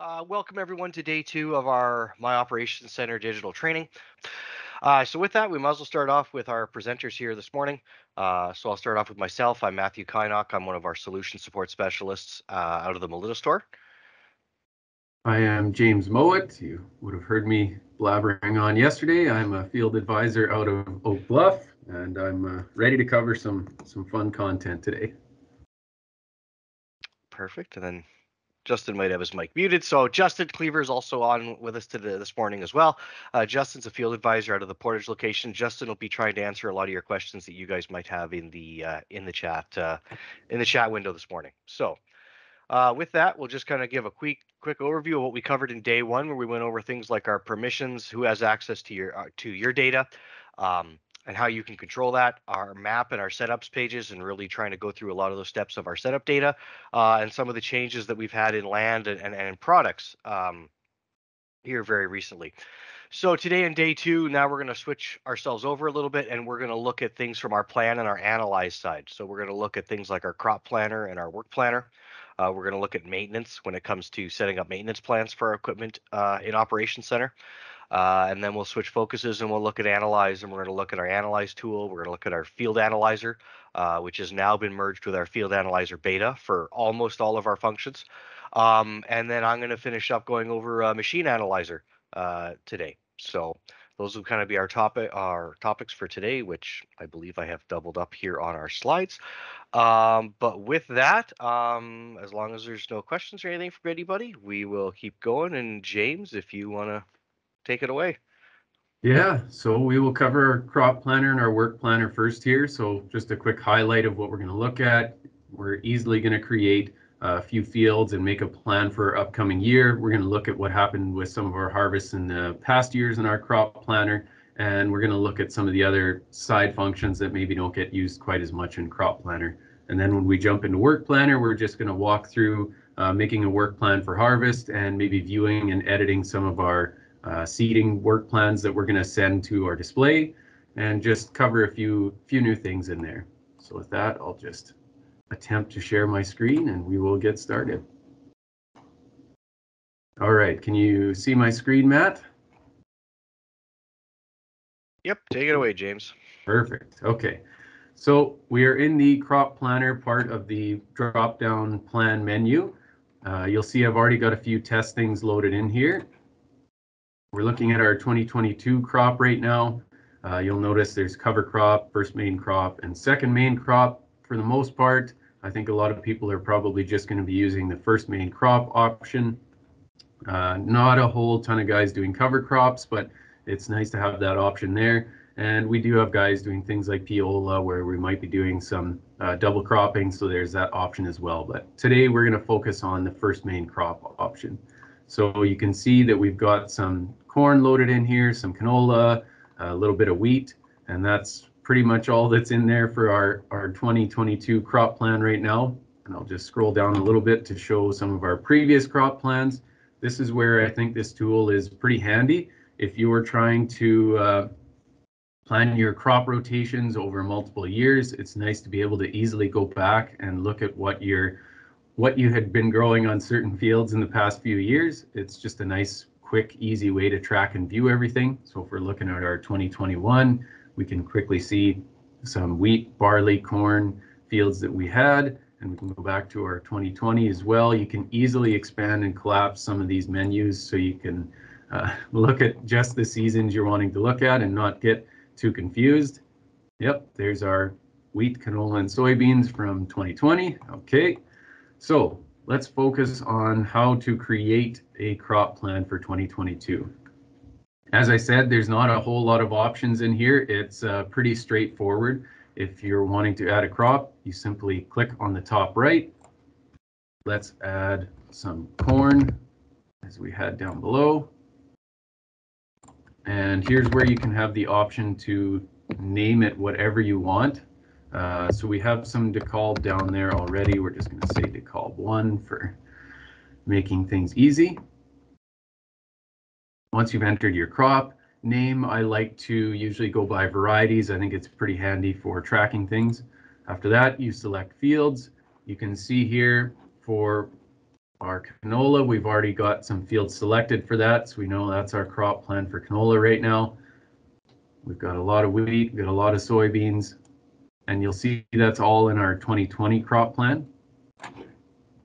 Uh, welcome everyone to day two of our My Operations Center digital training. Uh, so with that, we might as well start off with our presenters here this morning. Uh, so I'll start off with myself. I'm Matthew Kynock. I'm one of our solution support specialists uh, out of the Melita store. I am James Mowat. You would have heard me blabbering on yesterday. I'm a field advisor out of Oak Bluff, and I'm uh, ready to cover some some fun content today. Perfect. And then Justin might have his mic muted. So Justin Cleaver is also on with us today this morning as well. Uh, Justin's a field advisor out of the Portage location. Justin will be trying to answer a lot of your questions that you guys might have in the uh, in the chat uh, in the chat window this morning. So uh, with that, we'll just kind of give a quick quick overview of what we covered in day one, where we went over things like our permissions, who has access to your uh, to your data. Um, and how you can control that, our map and our setups pages, and really trying to go through a lot of those steps of our setup data uh, and some of the changes that we've had in land and, and, and products um, here very recently. So today in day two, now we're going to switch ourselves over a little bit and we're going to look at things from our plan and our analyze side. So we're going to look at things like our crop planner and our work planner. Uh, we're going to look at maintenance when it comes to setting up maintenance plans for our equipment uh, in Operations Center. Uh, and then we'll switch focuses and we'll look at analyze and we're going to look at our analyze tool. We're going to look at our field analyzer, uh, which has now been merged with our field analyzer beta for almost all of our functions. Um, and then I'm going to finish up going over uh, machine analyzer uh, today. So those will kind of be our topic, our topics for today, which I believe I have doubled up here on our slides. Um, but with that, um, as long as there's no questions or anything from anybody, we will keep going. And James, if you want to take it away. Yeah, so we will cover our crop planner and our work planner first here. So just a quick highlight of what we're going to look at. We're easily going to create a few fields and make a plan for upcoming year. We're going to look at what happened with some of our harvests in the past years in our crop planner. And we're going to look at some of the other side functions that maybe don't get used quite as much in crop planner. And then when we jump into work planner, we're just going to walk through uh, making a work plan for harvest and maybe viewing and editing some of our uh, seeding work plans that we're going to send to our display and just cover a few few new things in there. So with that, I'll just attempt to share my screen and we will get started. All right, can you see my screen, Matt? Yep, take it away, James. Perfect. Okay. So we are in the crop planner part of the drop down plan menu. Uh, you'll see I've already got a few test things loaded in here. We're looking at our 2022 crop right now. Uh, you'll notice there's cover crop, first main crop, and second main crop. For the most part, I think a lot of people are probably just going to be using the first main crop option. Uh, not a whole ton of guys doing cover crops, but it's nice to have that option there. And we do have guys doing things like Piola where we might be doing some uh, double cropping, so there's that option as well. But today we're going to focus on the first main crop option. So you can see that we've got some corn loaded in here, some canola, a little bit of wheat, and that's pretty much all that's in there for our, our 2022 crop plan right now. And I'll just scroll down a little bit to show some of our previous crop plans. This is where I think this tool is pretty handy. If you are trying to uh, plan your crop rotations over multiple years, it's nice to be able to easily go back and look at what your what you had been growing on certain fields in the past few years. It's just a nice, quick, easy way to track and view everything. So if we're looking at our 2021, we can quickly see some wheat, barley, corn fields that we had, and we can go back to our 2020 as well. You can easily expand and collapse some of these menus so you can uh, look at just the seasons you're wanting to look at and not get too confused. Yep, there's our wheat, canola, and soybeans from 2020. Okay. So let's focus on how to create a crop plan for 2022. As I said, there's not a whole lot of options in here. It's uh, pretty straightforward. If you're wanting to add a crop, you simply click on the top right. Let's add some corn as we had down below. And here's where you can have the option to name it whatever you want. Uh, so we have some DeKalb down there already. We're just going to say DeKalb one for making things easy. Once you've entered your crop name, I like to usually go by varieties. I think it's pretty handy for tracking things. After that, you select fields. You can see here for our canola, we've already got some fields selected for that, so we know that's our crop plan for canola right now. We've got a lot of wheat, we've got a lot of soybeans, and you'll see that's all in our 2020 crop plan.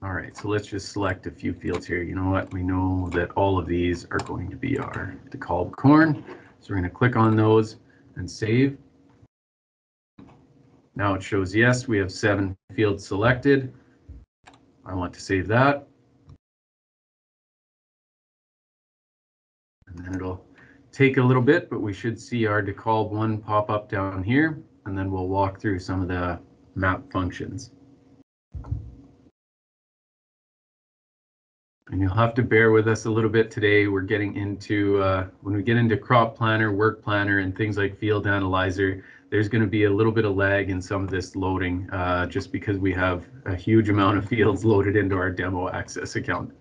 All right, so let's just select a few fields here. You know what? We know that all of these are going to be our DeKalb corn. So we're going to click on those and save. Now it shows yes, we have seven fields selected. I want to save that. And then it'll take a little bit, but we should see our DeKalb one pop up down here, and then we'll walk through some of the map functions. And you'll have to bear with us a little bit today. We're getting into, uh, when we get into crop planner, work planner, and things like field analyzer, there's going to be a little bit of lag in some of this loading, uh, just because we have a huge amount of fields loaded into our demo access account.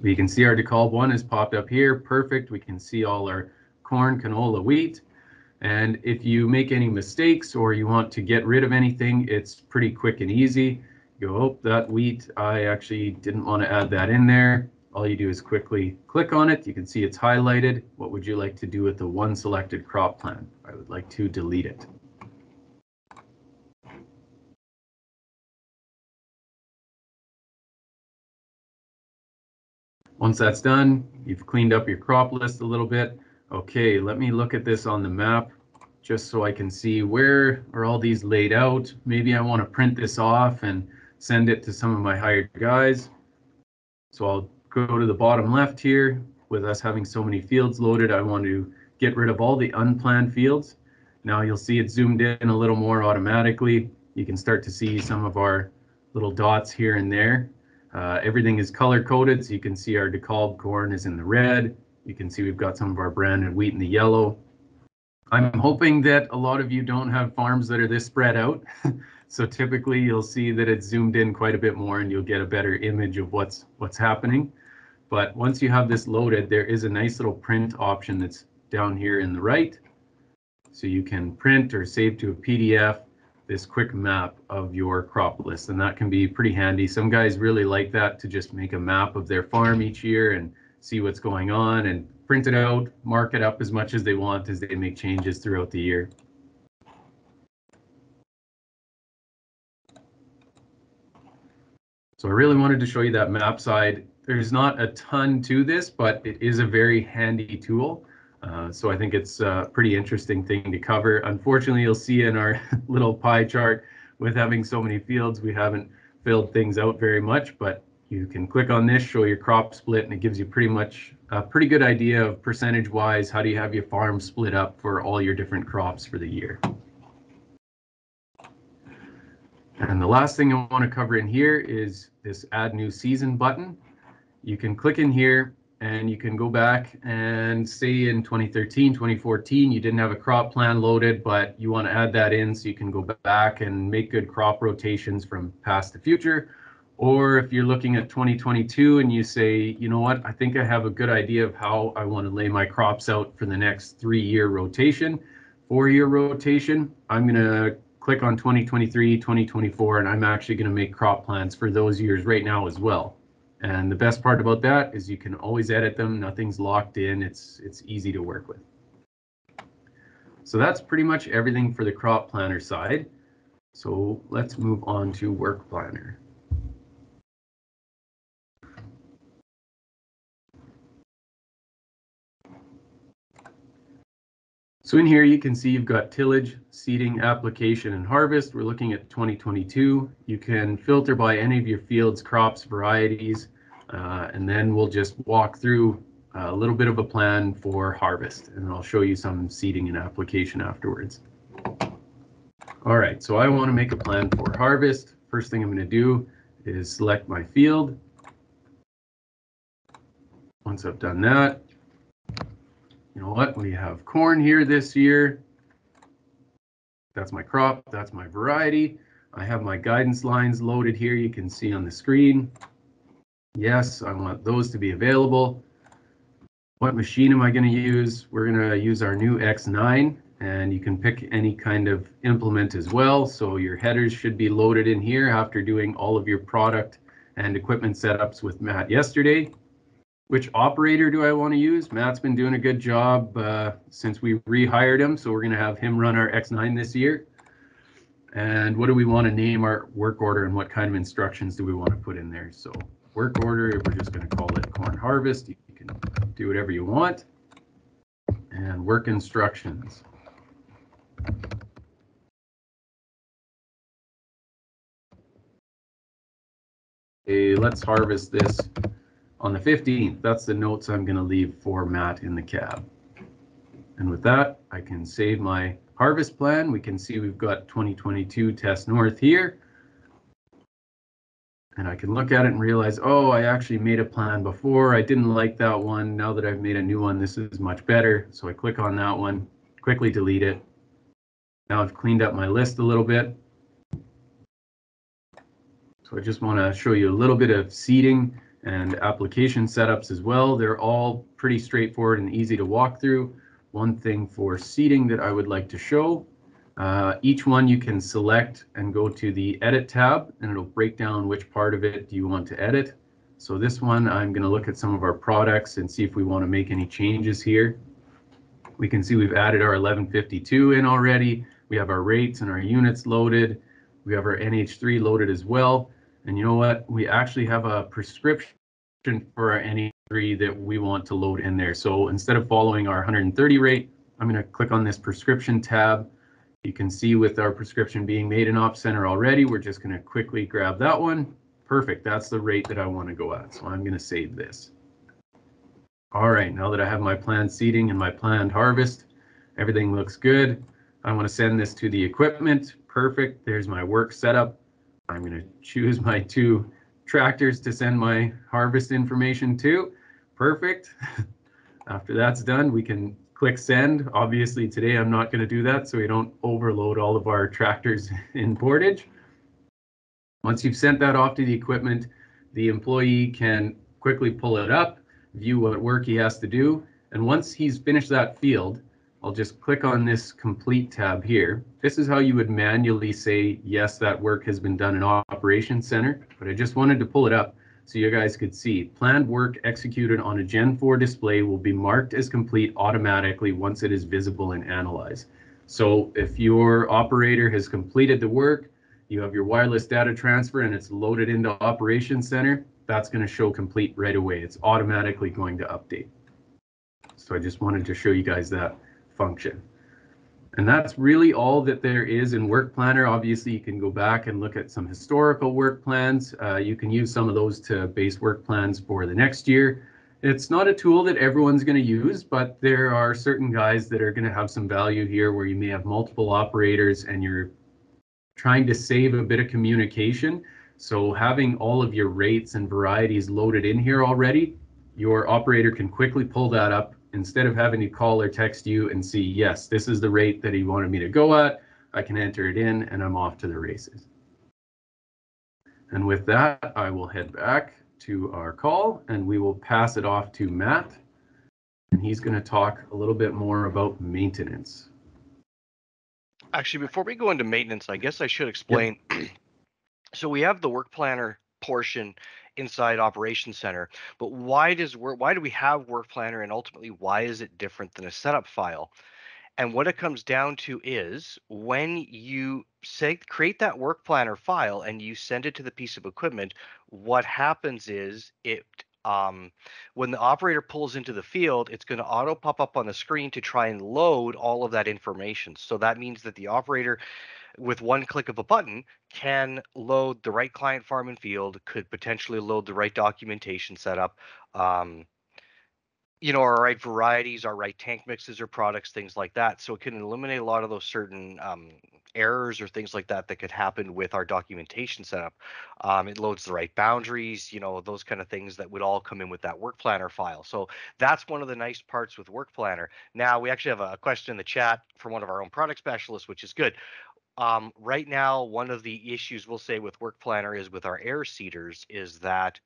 We can see our DeKalb one has popped up here. Perfect. We can see all our corn, canola, wheat. And if you make any mistakes or you want to get rid of anything, it's pretty quick and easy. You go, oh, that wheat, I actually didn't want to add that in there. All you do is quickly click on it. You can see it's highlighted. What would you like to do with the one selected crop plan? I would like to delete it. Once that's done, you've cleaned up your crop list a little bit. Okay, let me look at this on the map just so I can see where are all these laid out. Maybe I want to print this off and send it to some of my hired guys. So I'll go to the bottom left here. With us having so many fields loaded, I want to get rid of all the unplanned fields. Now you'll see it zoomed in a little more automatically. You can start to see some of our little dots here and there. Uh, everything is color coded, so you can see our DeKalb corn is in the red. You can see we've got some of our branded wheat in the yellow. I'm hoping that a lot of you don't have farms that are this spread out. so typically you'll see that it's zoomed in quite a bit more and you'll get a better image of what's what's happening. But once you have this loaded, there is a nice little print option that's down here in the right. So you can print or save to a PDF this quick map of your crop list and that can be pretty handy. Some guys really like that to just make a map of their farm each year and see what's going on and print it out, mark it up as much as they want as they make changes throughout the year. So I really wanted to show you that map side. There's not a ton to this, but it is a very handy tool. Uh, so I think it's a pretty interesting thing to cover. Unfortunately, you'll see in our little pie chart with having so many fields, we haven't filled things out very much, but you can click on this, show your crop split, and it gives you pretty much a pretty good idea of percentage wise, how do you have your farm split up for all your different crops for the year. And the last thing I want to cover in here is this add new season button. You can click in here and you can go back and say in 2013, 2014, you didn't have a crop plan loaded, but you want to add that in so you can go back and make good crop rotations from past to future. Or if you're looking at 2022 and you say, you know what, I think I have a good idea of how I want to lay my crops out for the next three year rotation, four year rotation, I'm going to click on 2023, 2024, and I'm actually going to make crop plans for those years right now as well. And the best part about that is you can always edit them. Nothing's locked in. It's it's easy to work with. So that's pretty much everything for the crop planner side. So let's move on to work planner. So in here, you can see you've got tillage, seeding, application, and harvest. We're looking at 2022. You can filter by any of your fields, crops, varieties, uh, and then we'll just walk through a little bit of a plan for harvest, and I'll show you some seeding and application afterwards. All right, so I want to make a plan for harvest. First thing I'm going to do is select my field. Once I've done that, you know what, we have corn here this year. That's my crop, that's my variety. I have my guidance lines loaded here, you can see on the screen. Yes, I want those to be available. What machine am I going to use? We're going to use our new X9 and you can pick any kind of implement as well. So your headers should be loaded in here after doing all of your product and equipment setups with Matt yesterday. Which operator do I want to use? Matt's been doing a good job uh, since we rehired him, so we're going to have him run our X9 this year. And what do we want to name our work order and what kind of instructions do we want to put in there? So work order, we're just going to call it corn harvest. You can do whatever you want. And work instructions. Okay, let's harvest this on the 15th. That's the notes I'm going to leave for Matt in the cab. And with that, I can save my harvest plan. We can see we've got 2022 test north here. And I can look at it and realize, oh, I actually made a plan before. I didn't like that one. Now that I've made a new one, this is much better. So I click on that one, quickly delete it. Now I've cleaned up my list a little bit. So I just want to show you a little bit of seeding and application setups as well. They're all pretty straightforward and easy to walk through. One thing for seeding that I would like to show, uh, each one you can select and go to the edit tab and it'll break down which part of it do you want to edit. So this one, I'm going to look at some of our products and see if we want to make any changes here. We can see we've added our 1152 in already. We have our rates and our units loaded. We have our NH3 loaded as well. And you know what? We actually have a prescription for our NH3 that we want to load in there. So instead of following our 130 rate, I'm going to click on this prescription tab. You can see with our prescription being made in Op Center already, we're just going to quickly grab that one. Perfect. That's the rate that I want to go at. So I'm going to save this. All right, now that I have my planned seeding and my planned harvest, everything looks good. I want to send this to the equipment. Perfect. There's my work setup. I'm going to choose my two tractors to send my harvest information to. Perfect. After that's done, we can click send. Obviously today I'm not going to do that so we don't overload all of our tractors in Portage. Once you've sent that off to the equipment, the employee can quickly pull it up, view what work he has to do, and once he's finished that field, I'll just click on this complete tab here. This is how you would manually say, yes, that work has been done in Operations Center, but I just wanted to pull it up so you guys could see. Planned work executed on a Gen 4 display will be marked as complete automatically once it is visible in Analyze. So if your operator has completed the work, you have your wireless data transfer and it's loaded into Operations Center, that's going to show complete right away. It's automatically going to update. So I just wanted to show you guys that function. And that's really all that there is in Work Planner. Obviously, you can go back and look at some historical work plans. Uh, you can use some of those to base work plans for the next year. It's not a tool that everyone's going to use, but there are certain guys that are going to have some value here where you may have multiple operators and you're trying to save a bit of communication. So having all of your rates and varieties loaded in here already, your operator can quickly pull that up instead of having to call or text you and see, yes, this is the rate that he wanted me to go at, I can enter it in and I'm off to the races. And with that, I will head back to our call and we will pass it off to Matt. And he's going to talk a little bit more about maintenance. Actually, before we go into maintenance, I guess I should explain. Yep. so we have the work planner portion inside operations center but why does work why do we have work planner and ultimately why is it different than a setup file and what it comes down to is when you say create that work planner file and you send it to the piece of equipment what happens is it um, when the operator pulls into the field, it's going to auto pop up on the screen to try and load all of that information. So that means that the operator with one click of a button can load the right client farm and field, could potentially load the right documentation setup, um, you know, our right varieties, our right tank mixes or products, things like that. So it can eliminate a lot of those certain um, errors or things like that that could happen with our documentation setup. Um, it loads the right boundaries, you know, those kind of things that would all come in with that work planner file. So that's one of the nice parts with work planner. Now we actually have a question in the chat from one of our own product specialists, which is good. Um, right now, one of the issues we'll say with Work Planner is with our air seeders is that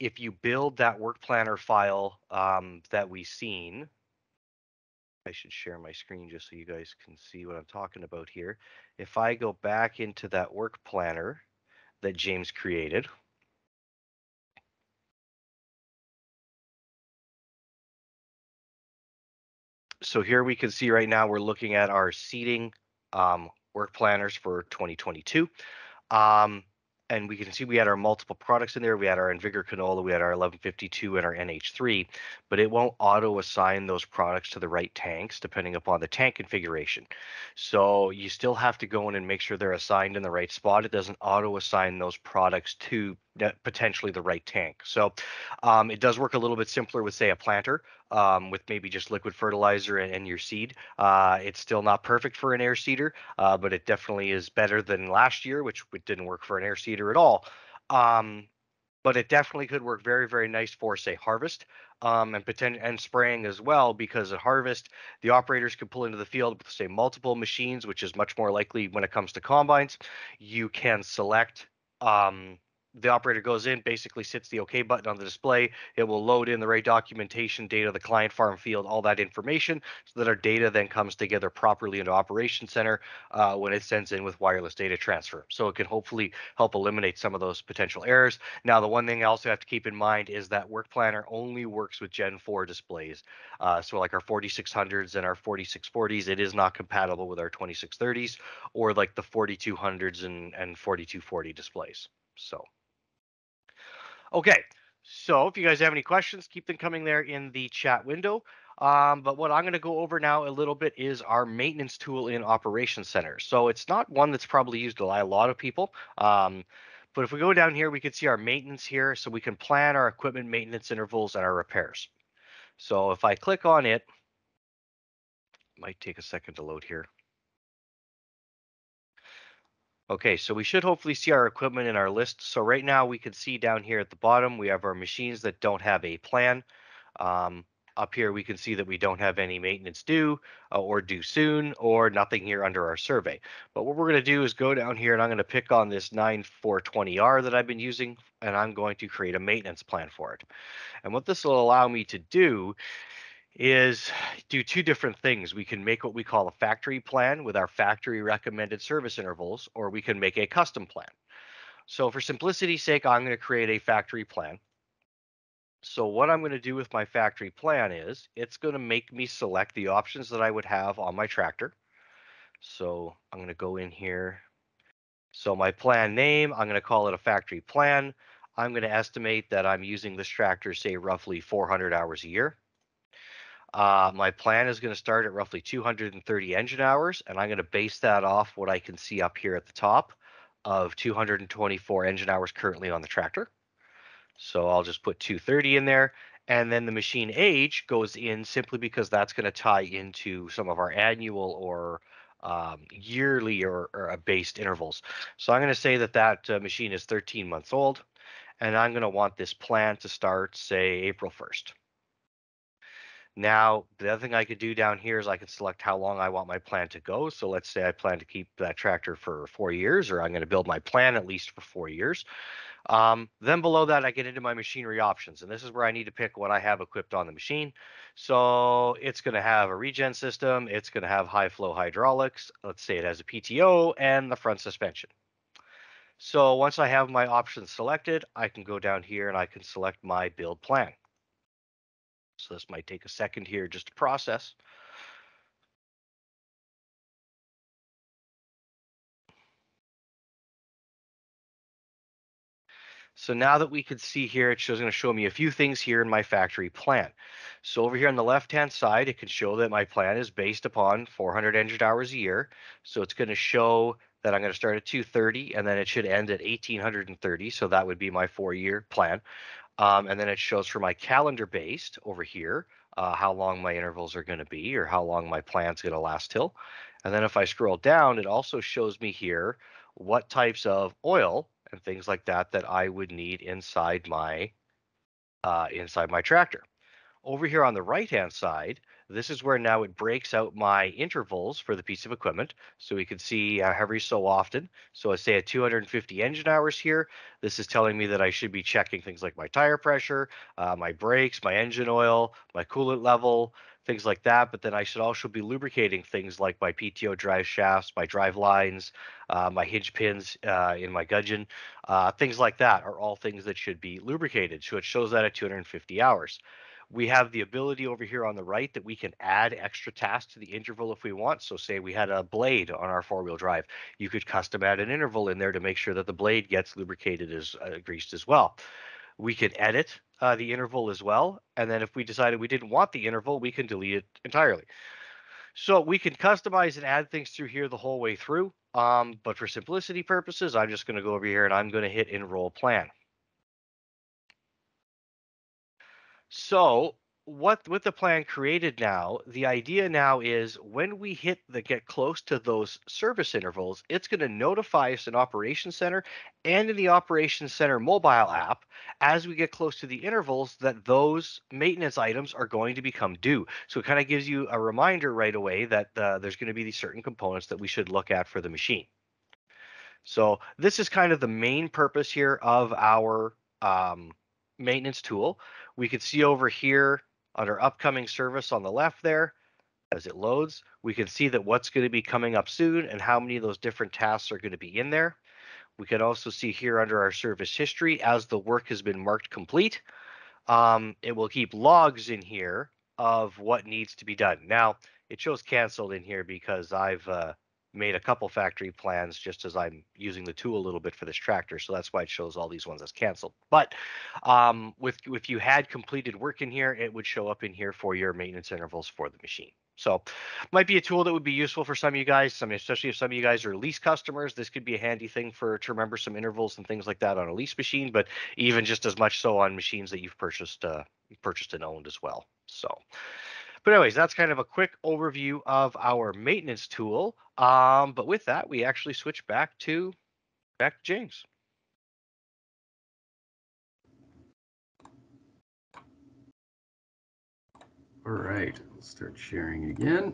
if you build that Work Planner file um, that we've seen, I should share my screen just so you guys can see what I'm talking about here. If I go back into that Work Planner that James created, so here we can see right now we're looking at our seeding. um, work planners for 2022. Um, and we can see we had our multiple products in there. We had our InVigor canola, we had our 1152 and our NH3, but it won't auto assign those products to the right tanks depending upon the tank configuration. So you still have to go in and make sure they're assigned in the right spot. It doesn't auto assign those products to potentially the right tank. So um, it does work a little bit simpler with say a planter um, with maybe just liquid fertilizer and, and your seed. Uh, it's still not perfect for an air seeder, uh, but it definitely is better than last year, which didn't work for an air seeder at all. Um, but it definitely could work very, very nice for say harvest um, and potential and spraying as well because at harvest the operators can pull into the field with say multiple machines, which is much more likely when it comes to combines. You can select um, the operator goes in, basically sits the OK button on the display. It will load in the right documentation, data, the client farm field, all that information, so that our data then comes together properly into Operation Center uh, when it sends in with wireless data transfer. So it can hopefully help eliminate some of those potential errors. Now, the one thing I also have to keep in mind is that Work Planner only works with Gen 4 displays. Uh, so like our 4600s and our 4640s, it is not compatible with our 2630s or like the 4200s and, and 4240 displays. So. Okay, so if you guys have any questions, keep them coming there in the chat window. Um, but what I'm going to go over now a little bit is our maintenance tool in Operations Center. So it's not one that's probably used by a lot of people. Um, but if we go down here, we can see our maintenance here. So we can plan our equipment maintenance intervals and our repairs. So if I click on it, it might take a second to load here. Okay, so we should hopefully see our equipment in our list. So right now we can see down here at the bottom, we have our machines that don't have a plan. Um, up here, we can see that we don't have any maintenance due uh, or due soon or nothing here under our survey. But what we're going to do is go down here and I'm going to pick on this 9420R that I've been using and I'm going to create a maintenance plan for it. And what this will allow me to do is do two different things. We can make what we call a factory plan with our factory recommended service intervals, or we can make a custom plan. So for simplicity's sake, I'm going to create a factory plan. So what I'm going to do with my factory plan is it's going to make me select the options that I would have on my tractor. So I'm going to go in here. So my plan name, I'm going to call it a factory plan. I'm going to estimate that I'm using this tractor, say roughly 400 hours a year. Uh, my plan is going to start at roughly 230 engine hours, and I'm going to base that off what I can see up here at the top of 224 engine hours currently on the tractor. So I'll just put 230 in there. And then the machine age goes in simply because that's going to tie into some of our annual or um, yearly or, or, based intervals. So I'm going to say that that uh, machine is 13 months old, and I'm going to want this plan to start, say, April 1st. Now, the other thing I could do down here is I could select how long I want my plan to go. So let's say I plan to keep that tractor for four years, or I'm going to build my plan at least for four years. Um, then below that, I get into my machinery options, and this is where I need to pick what I have equipped on the machine. So it's going to have a regen system. It's going to have high flow hydraulics. Let's say it has a PTO and the front suspension. So once I have my options selected, I can go down here and I can select my build plan. So this might take a second here just to process. So now that we can see here, it's just going to show me a few things here in my factory plan. So over here on the left-hand side, it can show that my plan is based upon 400 engine hours a year. So it's going to show that I'm going to start at 230 and then it should end at 1830. So that would be my four-year plan. Um, and then it shows for my calendar based over here, uh, how long my intervals are going to be or how long my plan's going to last till. And then if I scroll down, it also shows me here what types of oil and things like that that I would need inside my uh, inside my tractor. Over here on the right hand side, this is where now it breaks out my intervals for the piece of equipment. So we can see uh, every so often. So I say at 250 engine hours here, this is telling me that I should be checking things like my tire pressure, uh, my brakes, my engine oil, my coolant level, things like that. But then I should also be lubricating things like my PTO drive shafts, my drive lines, uh, my hinge pins uh, in my gudgeon, uh, things like that are all things that should be lubricated. So it shows that at 250 hours. We have the ability over here on the right that we can add extra tasks to the interval if we want. So say we had a blade on our four-wheel drive, you could custom add an interval in there to make sure that the blade gets lubricated as uh, greased as well. We can edit uh, the interval as well. And then if we decided we didn't want the interval, we can delete it entirely. So we can customize and add things through here the whole way through. Um, but for simplicity purposes, I'm just going to go over here and I'm going to hit enroll plan. So what with the plan created now, the idea now is when we hit the get close to those service intervals, it's going to notify us in Operations Center and in the Operations Center mobile app as we get close to the intervals that those maintenance items are going to become due. So it kind of gives you a reminder right away that uh, there's going to be these certain components that we should look at for the machine. So this is kind of the main purpose here of our um, maintenance tool. We can see over here under upcoming service on the left there, as it loads, we can see that what's going to be coming up soon and how many of those different tasks are going to be in there. We can also see here under our service history, as the work has been marked complete, um, it will keep logs in here of what needs to be done. Now, it shows canceled in here because I've uh, made a couple factory plans just as I'm using the tool a little bit for this tractor. So that's why it shows all these ones as canceled. But um, with if you had completed work in here, it would show up in here for your maintenance intervals for the machine. So might be a tool that would be useful for some of you guys, some especially if some of you guys are lease customers. This could be a handy thing for to remember some intervals and things like that on a lease machine, but even just as much so on machines that you've purchased uh, purchased and owned as well. So but anyways, that's kind of a quick overview of our maintenance tool. Um, but with that, we actually switch back to back to James. All right, let's start sharing again.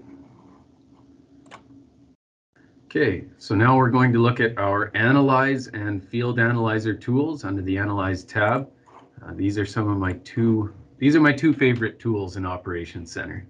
Okay, so now we're going to look at our Analyze and Field Analyzer tools under the Analyze tab. Uh, these are some of my two these are my two favorite tools in Operations Center.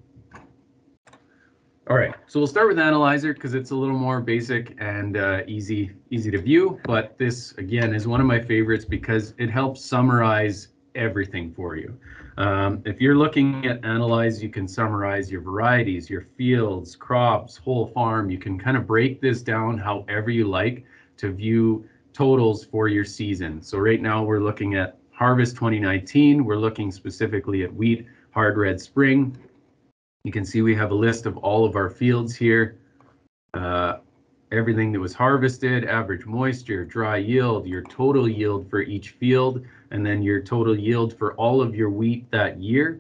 All right, so we'll start with Analyzer because it's a little more basic and uh, easy easy to view. But this, again, is one of my favorites because it helps summarize everything for you. Um, if you're looking at Analyze, you can summarize your varieties, your fields, crops, whole farm. You can kind of break this down however you like to view totals for your season. So right now we're looking at Harvest 2019, we're looking specifically at wheat, hard red spring. You can see we have a list of all of our fields here. Uh, everything that was harvested, average moisture, dry yield, your total yield for each field, and then your total yield for all of your wheat that year.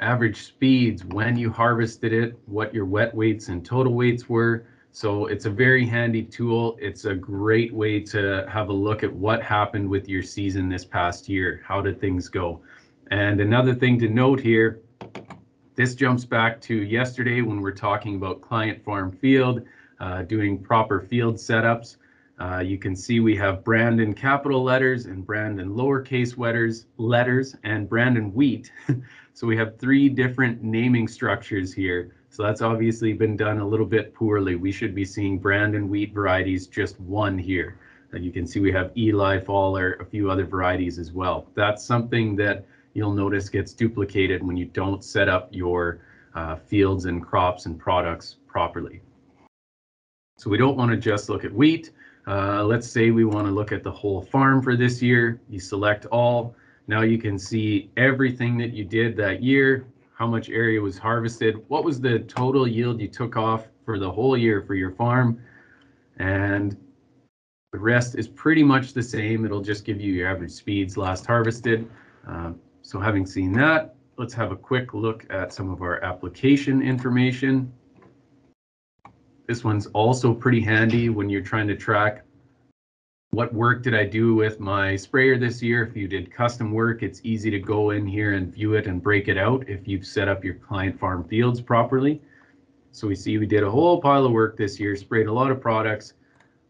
Average speeds, when you harvested it, what your wet weights and total weights were, so it's a very handy tool. It's a great way to have a look at what happened with your season this past year. How did things go? And another thing to note here, this jumps back to yesterday when we're talking about client farm field, uh, doing proper field setups. Uh, you can see we have Brandon capital letters and Brandon lowercase letters, letters and Brandon wheat. so we have three different naming structures here so that's obviously been done a little bit poorly. We should be seeing Brandon wheat varieties, just one here. And you can see we have Eli Faller, a few other varieties as well. That's something that you'll notice gets duplicated when you don't set up your uh, fields and crops and products properly. So we don't want to just look at wheat. Uh, let's say we want to look at the whole farm for this year. You select all. Now you can see everything that you did that year how much area was harvested, what was the total yield you took off for the whole year for your farm, and the rest is pretty much the same. It'll just give you your average speeds last harvested. Um, so having seen that, let's have a quick look at some of our application information. This one's also pretty handy when you're trying to track what work did I do with my sprayer this year? If you did custom work, it's easy to go in here and view it and break it out if you've set up your client farm fields properly. So we see we did a whole pile of work this year, sprayed a lot of products.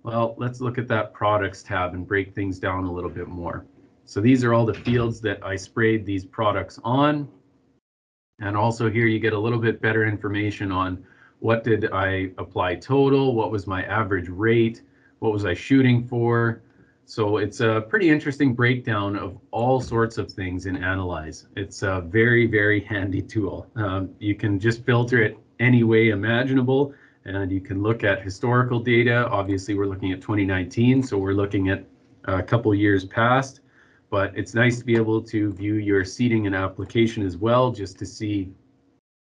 Well, let's look at that products tab and break things down a little bit more. So these are all the fields that I sprayed these products on. And also here you get a little bit better information on what did I apply total, what was my average rate, what was I shooting for? So it's a pretty interesting breakdown of all sorts of things in Analyze. It's a very, very handy tool. Um, you can just filter it any way imaginable and you can look at historical data. Obviously, we're looking at 2019, so we're looking at a couple years past, but it's nice to be able to view your seeding and application as well, just to see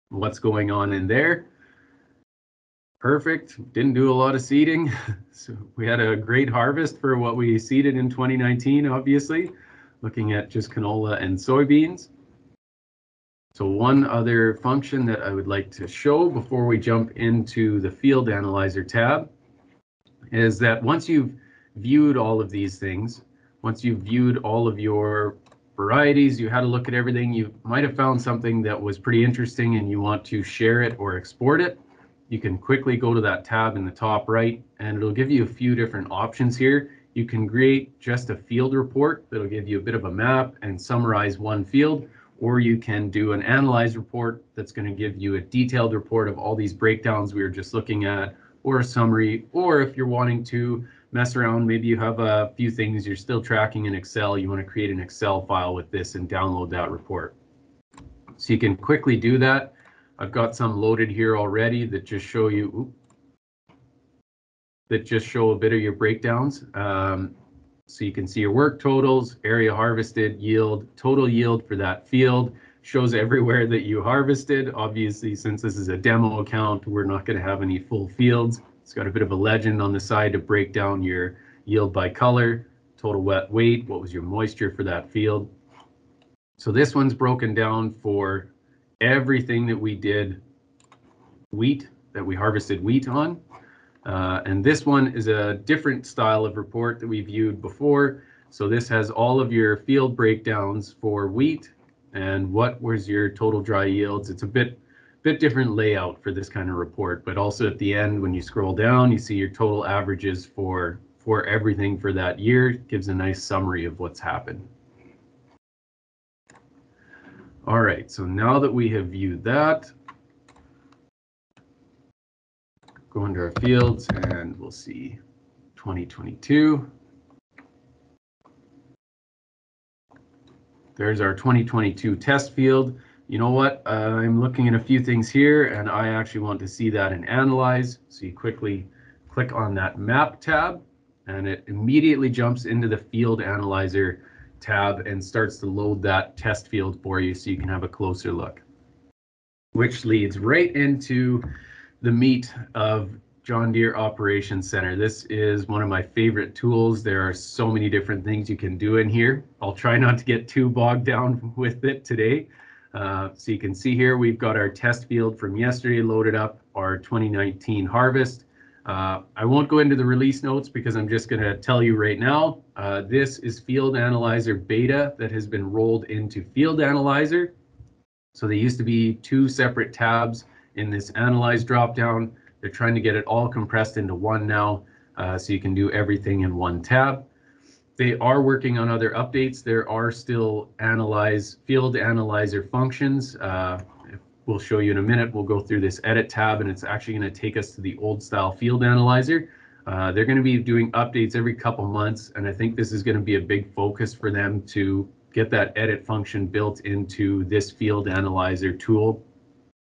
what's going on in there. Perfect. Didn't do a lot of seeding. So we had a great harvest for what we seeded in 2019, obviously, looking at just canola and soybeans. So one other function that I would like to show before we jump into the Field Analyzer tab is that once you've viewed all of these things, once you've viewed all of your varieties, you had a look at everything, you might have found something that was pretty interesting and you want to share it or export it, you can quickly go to that tab in the top right and it'll give you a few different options here. You can create just a field report that'll give you a bit of a map and summarize one field or you can do an analyze report that's going to give you a detailed report of all these breakdowns we were just looking at, or a summary, or if you're wanting to mess around, maybe you have a few things you're still tracking in Excel, you want to create an Excel file with this and download that report. So you can quickly do that. I've got some loaded here already that just show you, that just show a bit of your breakdowns. Um, so you can see your work totals, area harvested, yield, total yield for that field, shows everywhere that you harvested. Obviously, since this is a demo account, we're not going to have any full fields. It's got a bit of a legend on the side to break down your yield by color, total wet weight, what was your moisture for that field. So this one's broken down for everything that we did wheat, that we harvested wheat on. Uh, and this one is a different style of report that we viewed before. So this has all of your field breakdowns for wheat and what was your total dry yields. It's a bit bit different layout for this kind of report, but also at the end when you scroll down, you see your total averages for for everything for that year. It gives a nice summary of what's happened. All right, so now that we have viewed that, go into our fields and we'll see 2022. There's our 2022 test field. You know what? Uh, I'm looking at a few things here and I actually want to see that and analyze. So you quickly click on that map tab and it immediately jumps into the field analyzer tab and starts to load that test field for you so you can have a closer look. Which leads right into the meat of John Deere Operations Center. This is one of my favorite tools. There are so many different things you can do in here. I'll try not to get too bogged down with it today. Uh, so you can see here, we've got our test field from yesterday loaded up, our 2019 harvest. Uh, I won't go into the release notes because I'm just going to tell you right now, uh, this is Field Analyzer Beta that has been rolled into Field Analyzer. So they used to be two separate tabs in this analyze dropdown. They're trying to get it all compressed into one now, uh, so you can do everything in one tab. They are working on other updates. There are still analyze field analyzer functions. We'll show you in a minute. We'll go through this edit tab, and it's actually going to take us to the old style field analyzer. Uh, they're going to be doing updates every couple months, and I think this is going to be a big focus for them to get that edit function built into this field analyzer tool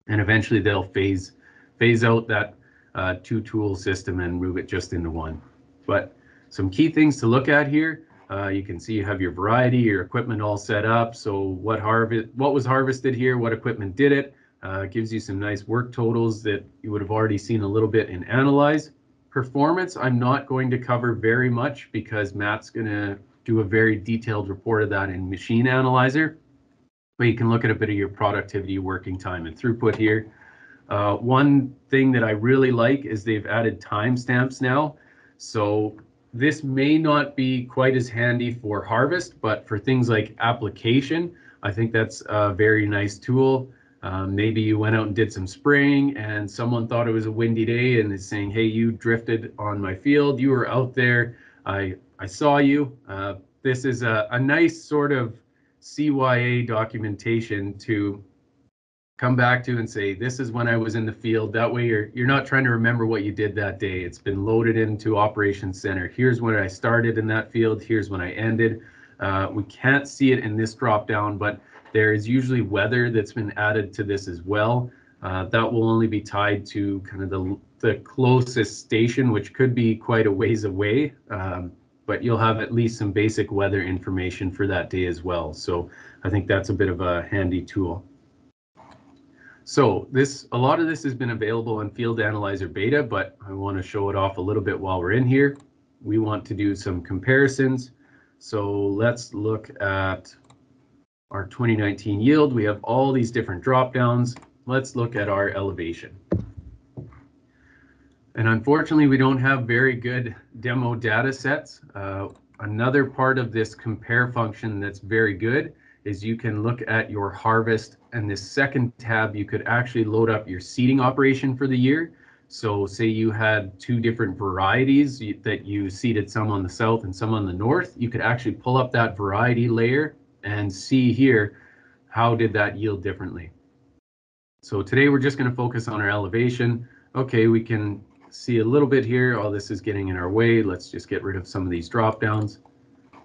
and eventually they'll phase phase out that uh, two tool system and move it just into one. But some key things to look at here. Uh, you can see you have your variety, your equipment all set up. So what harvest, what was harvested here, what equipment did it. Uh, gives you some nice work totals that you would have already seen a little bit in Analyze. Performance, I'm not going to cover very much because Matt's going to do a very detailed report of that in Machine Analyzer but you can look at a bit of your productivity, working time, and throughput here. Uh, one thing that I really like is they've added timestamps now. So this may not be quite as handy for harvest, but for things like application, I think that's a very nice tool. Um, maybe you went out and did some spraying and someone thought it was a windy day and is saying, hey, you drifted on my field. You were out there. I, I saw you. Uh, this is a, a nice sort of CYA documentation to come back to and say, this is when I was in the field. That way you're you're not trying to remember what you did that day. It's been loaded into operations center. Here's when I started in that field. Here's when I ended. Uh, we can't see it in this drop down, but there is usually weather that's been added to this as well. Uh, that will only be tied to kind of the, the closest station, which could be quite a ways away. Um, but you'll have at least some basic weather information for that day as well. So I think that's a bit of a handy tool. So this, a lot of this has been available on Field Analyzer Beta, but I want to show it off a little bit while we're in here. We want to do some comparisons. So let's look at our 2019 yield. We have all these different drop downs. Let's look at our elevation. And unfortunately, we don't have very good demo data sets. Uh, another part of this compare function that's very good is you can look at your harvest and this second tab, you could actually load up your seeding operation for the year. So say you had two different varieties that you seeded some on the south and some on the north, you could actually pull up that variety layer and see here, how did that yield differently? So today we're just going to focus on our elevation. Okay, we can see a little bit here. All this is getting in our way. Let's just get rid of some of these drop downs.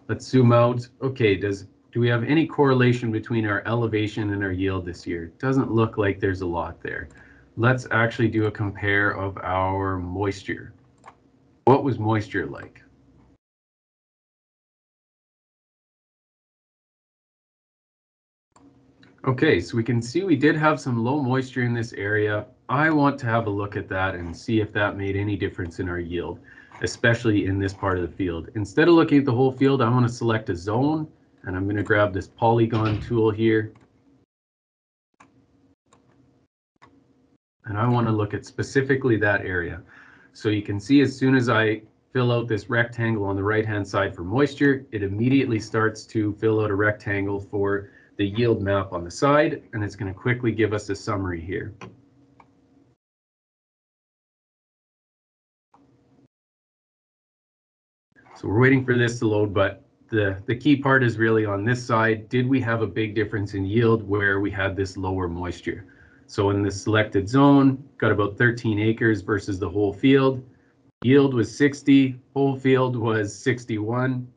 Let's zoom out. Okay, does do we have any correlation between our elevation and our yield this year? Doesn't look like there's a lot there. Let's actually do a compare of our moisture. What was moisture like? Okay, so we can see we did have some low moisture in this area. I want to have a look at that and see if that made any difference in our yield, especially in this part of the field. Instead of looking at the whole field, I want to select a zone and I'm going to grab this polygon tool here. And I want to look at specifically that area. So you can see as soon as I fill out this rectangle on the right hand side for moisture, it immediately starts to fill out a rectangle for the yield map on the side, and it's going to quickly give us a summary here. So we're waiting for this to load, but the, the key part is really on this side. Did we have a big difference in yield where we had this lower moisture? So in the selected zone, got about 13 acres versus the whole field. Yield was 60, whole field was 61.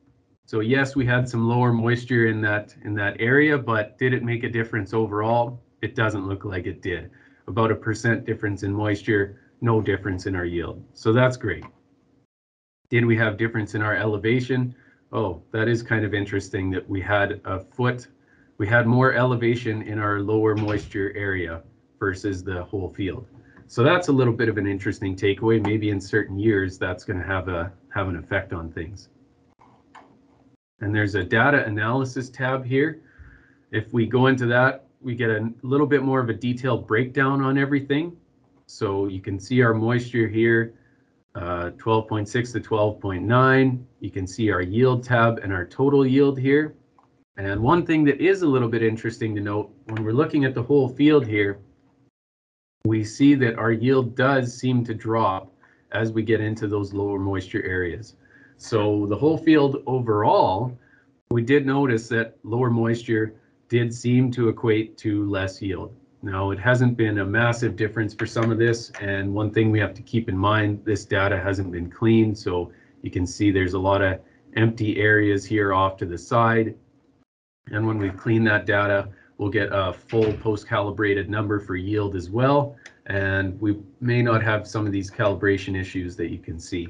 So yes, we had some lower moisture in that in that area, but did it make a difference overall? It doesn't look like it did. About a percent difference in moisture, no difference in our yield. So that's great. Did we have difference in our elevation? Oh, that is kind of interesting that we had a foot, we had more elevation in our lower moisture area versus the whole field. So that's a little bit of an interesting takeaway. Maybe in certain years that's going to have a have an effect on things. And there's a data analysis tab here. If we go into that, we get a little bit more of a detailed breakdown on everything. So you can see our moisture here, uh, 12.6 to 12.9. You can see our yield tab and our total yield here. And one thing that is a little bit interesting to note, when we're looking at the whole field here, we see that our yield does seem to drop as we get into those lower moisture areas. So the whole field overall, we did notice that lower moisture did seem to equate to less yield. Now, it hasn't been a massive difference for some of this, and one thing we have to keep in mind, this data hasn't been cleaned, so you can see there's a lot of empty areas here off to the side. And when we clean that data, we'll get a full post-calibrated number for yield as well, and we may not have some of these calibration issues that you can see.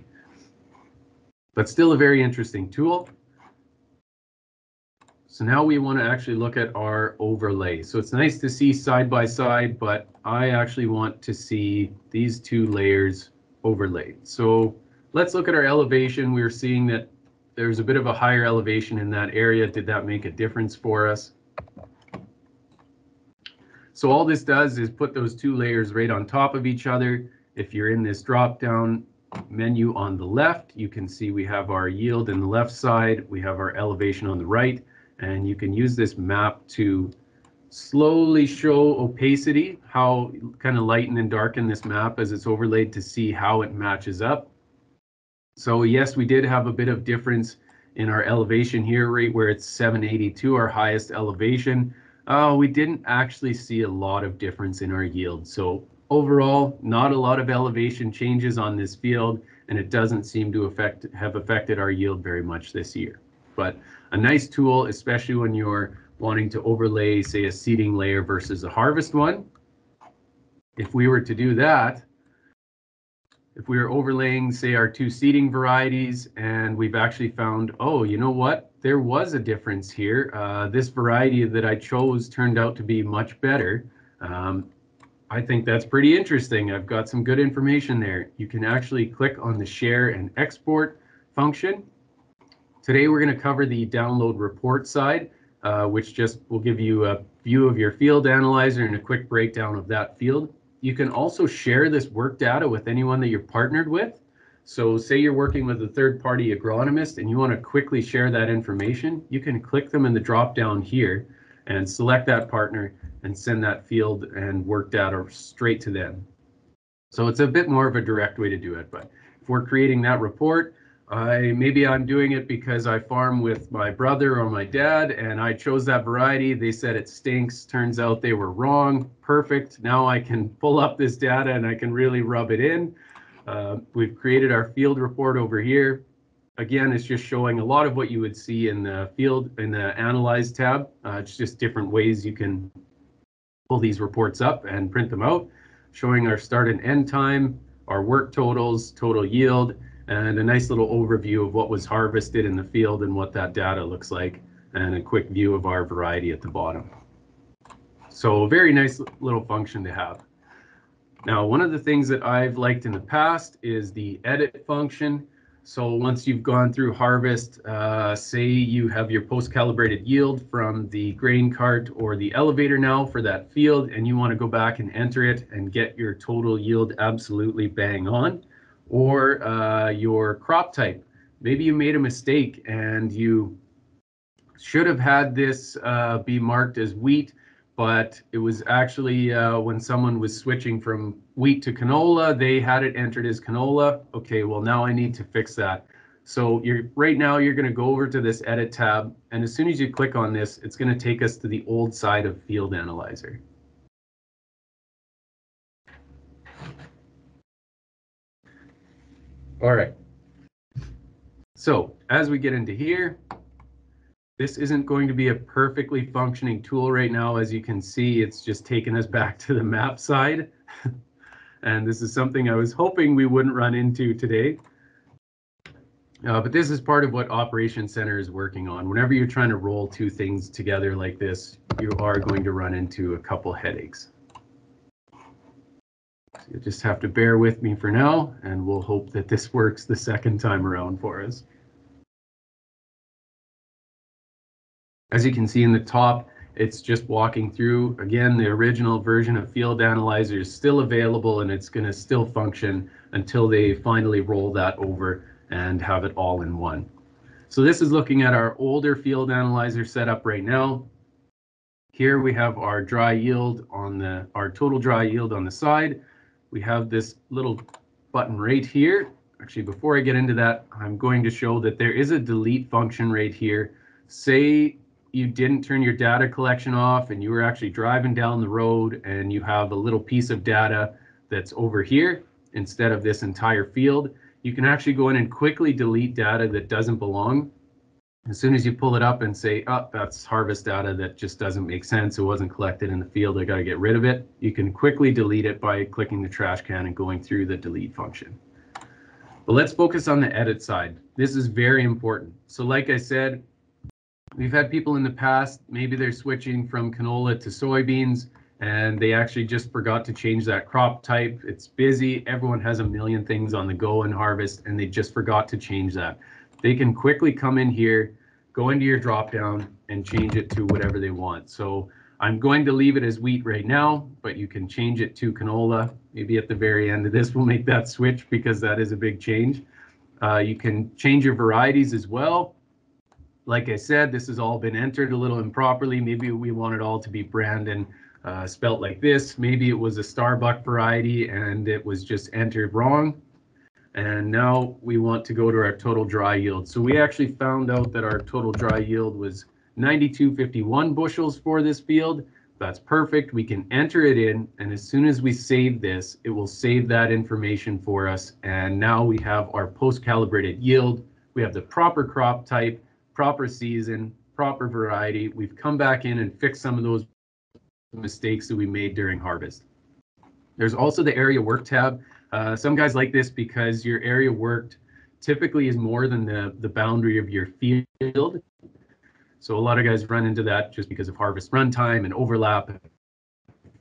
But still a very interesting tool. So now we want to actually look at our overlay. So it's nice to see side by side, but I actually want to see these two layers overlaid. So let's look at our elevation. We are seeing that there's a bit of a higher elevation in that area. Did that make a difference for us? So all this does is put those two layers right on top of each other. If you're in this drop down menu on the left, you can see we have our yield in the left side, we have our elevation on the right and you can use this map to slowly show opacity, how kind of lighten and darken this map as it's overlaid to see how it matches up. So yes, we did have a bit of difference in our elevation here, right where it's 782, our highest elevation. Uh, we didn't actually see a lot of difference in our yield. So overall, not a lot of elevation changes on this field, and it doesn't seem to affect have affected our yield very much this year. But a nice tool, especially when you're wanting to overlay, say, a seeding layer versus a harvest one. If we were to do that, if we were overlaying, say, our two seeding varieties, and we've actually found, oh, you know what? There was a difference here. Uh, this variety that I chose turned out to be much better. Um, I think that's pretty interesting. I've got some good information there. You can actually click on the share and export function. Today, we're going to cover the download report side, uh, which just will give you a view of your field analyzer and a quick breakdown of that field. You can also share this work data with anyone that you're partnered with. So say you're working with a third party agronomist and you want to quickly share that information, you can click them in the drop down here and select that partner and send that field and work data straight to them. So it's a bit more of a direct way to do it. But if we're creating that report, I maybe I'm doing it because I farm with my brother or my dad and I chose that variety. They said it stinks. Turns out they were wrong. Perfect. Now I can pull up this data and I can really rub it in. Uh, we've created our field report over here. Again, it's just showing a lot of what you would see in the field in the analyze tab. Uh, it's just different ways you can pull these reports up and print them out, showing our start and end time, our work totals, total yield, and a nice little overview of what was harvested in the field and what that data looks like, and a quick view of our variety at the bottom. So a very nice little function to have. Now, one of the things that I've liked in the past is the edit function. So once you've gone through harvest, uh, say you have your post-calibrated yield from the grain cart or the elevator now for that field, and you want to go back and enter it and get your total yield absolutely bang on or uh, your crop type. Maybe you made a mistake and you should have had this uh, be marked as wheat, but it was actually uh, when someone was switching from wheat to canola, they had it entered as canola. Okay, well now I need to fix that. So you're right now you're going to go over to this edit tab, and as soon as you click on this, it's going to take us to the old side of Field Analyzer. All right. So as we get into here, this isn't going to be a perfectly functioning tool right now. As you can see, it's just taken us back to the map side. and this is something I was hoping we wouldn't run into today. Uh, but this is part of what Operations Center is working on. Whenever you're trying to roll two things together like this, you are going to run into a couple headaches. So you just have to bear with me for now, and we'll hope that this works the second time around for us. As you can see in the top, it's just walking through. Again, the original version of Field Analyzer is still available and it's going to still function until they finally roll that over and have it all in one. So this is looking at our older Field Analyzer setup right now. Here we have our dry yield on the, our total dry yield on the side we have this little button right here. Actually, before I get into that, I'm going to show that there is a delete function right here. Say you didn't turn your data collection off and you were actually driving down the road and you have a little piece of data that's over here instead of this entire field. You can actually go in and quickly delete data that doesn't belong as soon as you pull it up and say, oh, that's harvest data that just doesn't make sense, it wasn't collected in the field, I got to get rid of it, you can quickly delete it by clicking the trash can and going through the delete function. But let's focus on the edit side. This is very important. So like I said, we've had people in the past, maybe they're switching from canola to soybeans and they actually just forgot to change that crop type. It's busy, everyone has a million things on the go and harvest and they just forgot to change that they can quickly come in here, go into your drop down and change it to whatever they want. So I'm going to leave it as wheat right now, but you can change it to canola. Maybe at the very end of this, we'll make that switch because that is a big change. Uh, you can change your varieties as well. Like I said, this has all been entered a little improperly. Maybe we want it all to be Brandon uh, spelt like this. Maybe it was a Starbuck variety and it was just entered wrong. And now we want to go to our total dry yield. So we actually found out that our total dry yield was 9251 bushels for this field. That's perfect. We can enter it in, and as soon as we save this, it will save that information for us. And now we have our post-calibrated yield. We have the proper crop type, proper season, proper variety. We've come back in and fixed some of those mistakes that we made during harvest. There's also the area work tab. Uh, some guys like this because your area worked typically is more than the, the boundary of your field. So a lot of guys run into that just because of harvest runtime and overlap, a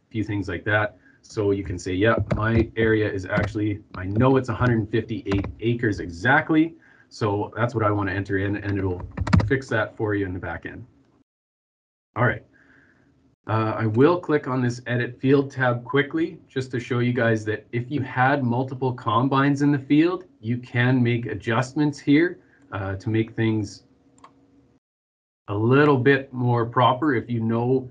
few things like that. So you can say, yeah, my area is actually, I know it's 158 acres exactly. So that's what I want to enter in and it'll fix that for you in the back end. All right. Uh, I will click on this edit field tab quickly just to show you guys that if you had multiple combines in the field, you can make adjustments here uh, to make things a little bit more proper. If you know,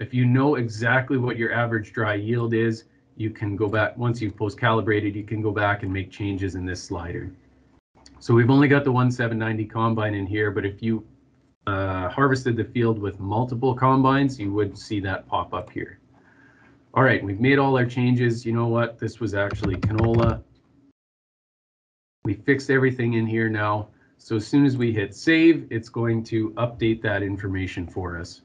if you know exactly what your average dry yield is, you can go back, once you've post calibrated, you can go back and make changes in this slider. So we've only got the 1790 combine in here, but if you uh, harvested the field with multiple combines, you would see that pop up here. All right, we've made all our changes. You know what? This was actually canola. We fixed everything in here now. So as soon as we hit save, it's going to update that information for us.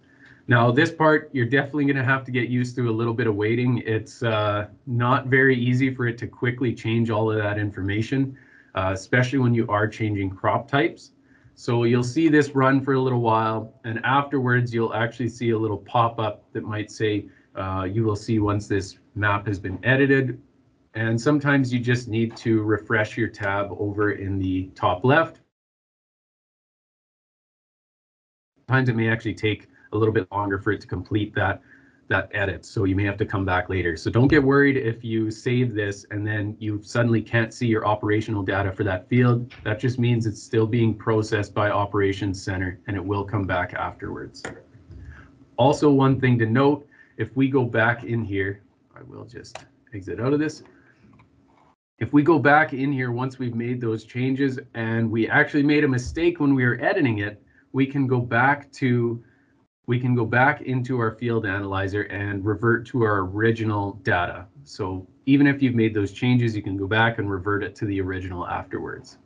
Now this part, you're definitely going to have to get used to a little bit of waiting. It's uh, not very easy for it to quickly change all of that information, uh, especially when you are changing crop types. So you'll see this run for a little while, and afterwards you'll actually see a little pop-up that might say uh, you will see once this map has been edited. And sometimes you just need to refresh your tab over in the top left. Sometimes it may actually take a little bit longer for it to complete that that edit. So you may have to come back later. So don't get worried if you save this and then you suddenly can't see your operational data for that field. That just means it's still being processed by Operations Center and it will come back afterwards. Also, one thing to note, if we go back in here, I will just exit out of this. If we go back in here once we've made those changes and we actually made a mistake when we were editing it, we can go back to we can go back into our field analyzer and revert to our original data. So even if you've made those changes, you can go back and revert it to the original afterwards.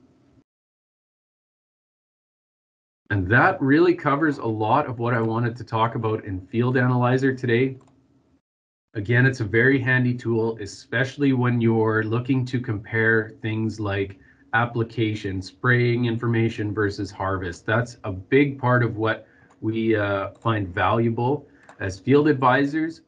And that really covers a lot of what I wanted to talk about in Field Analyzer today. Again, it's a very handy tool, especially when you're looking to compare things like application, spraying information versus harvest. That's a big part of what we uh, find valuable as field advisors.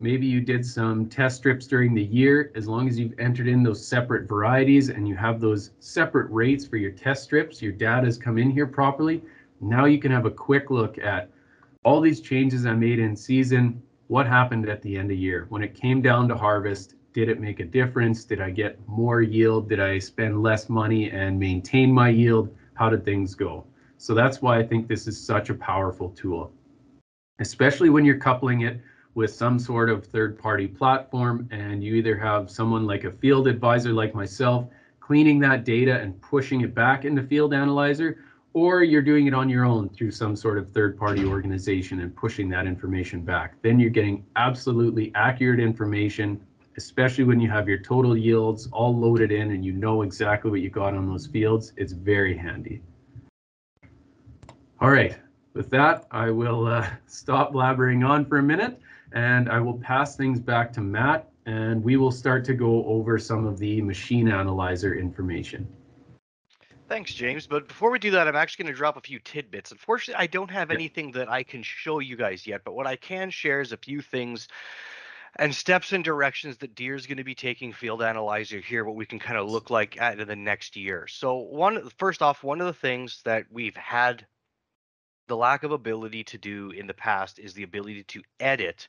Maybe you did some test strips during the year. As long as you've entered in those separate varieties and you have those separate rates for your test strips, your data has come in here properly. Now you can have a quick look at all these changes I made in season. What happened at the end of year? When it came down to harvest, did it make a difference? Did I get more yield? Did I spend less money and maintain my yield? How did things go? So that's why I think this is such a powerful tool, especially when you're coupling it with some sort of third party platform and you either have someone like a field advisor like myself cleaning that data and pushing it back into field analyzer or you're doing it on your own through some sort of third party organization and pushing that information back. Then you're getting absolutely accurate information especially when you have your total yields all loaded in and you know exactly what you got on those fields. It's very handy all right, with that, I will uh, stop blabbering on for a minute and I will pass things back to Matt and we will start to go over some of the machine analyzer information. Thanks, James. But before we do that, I'm actually going to drop a few tidbits. Unfortunately, I don't have anything that I can show you guys yet, but what I can share is a few things and steps and directions that Deere is going to be taking field analyzer here, what we can kind of look like at in the next year. So one, first off, one of the things that we've had the lack of ability to do in the past is the ability to edit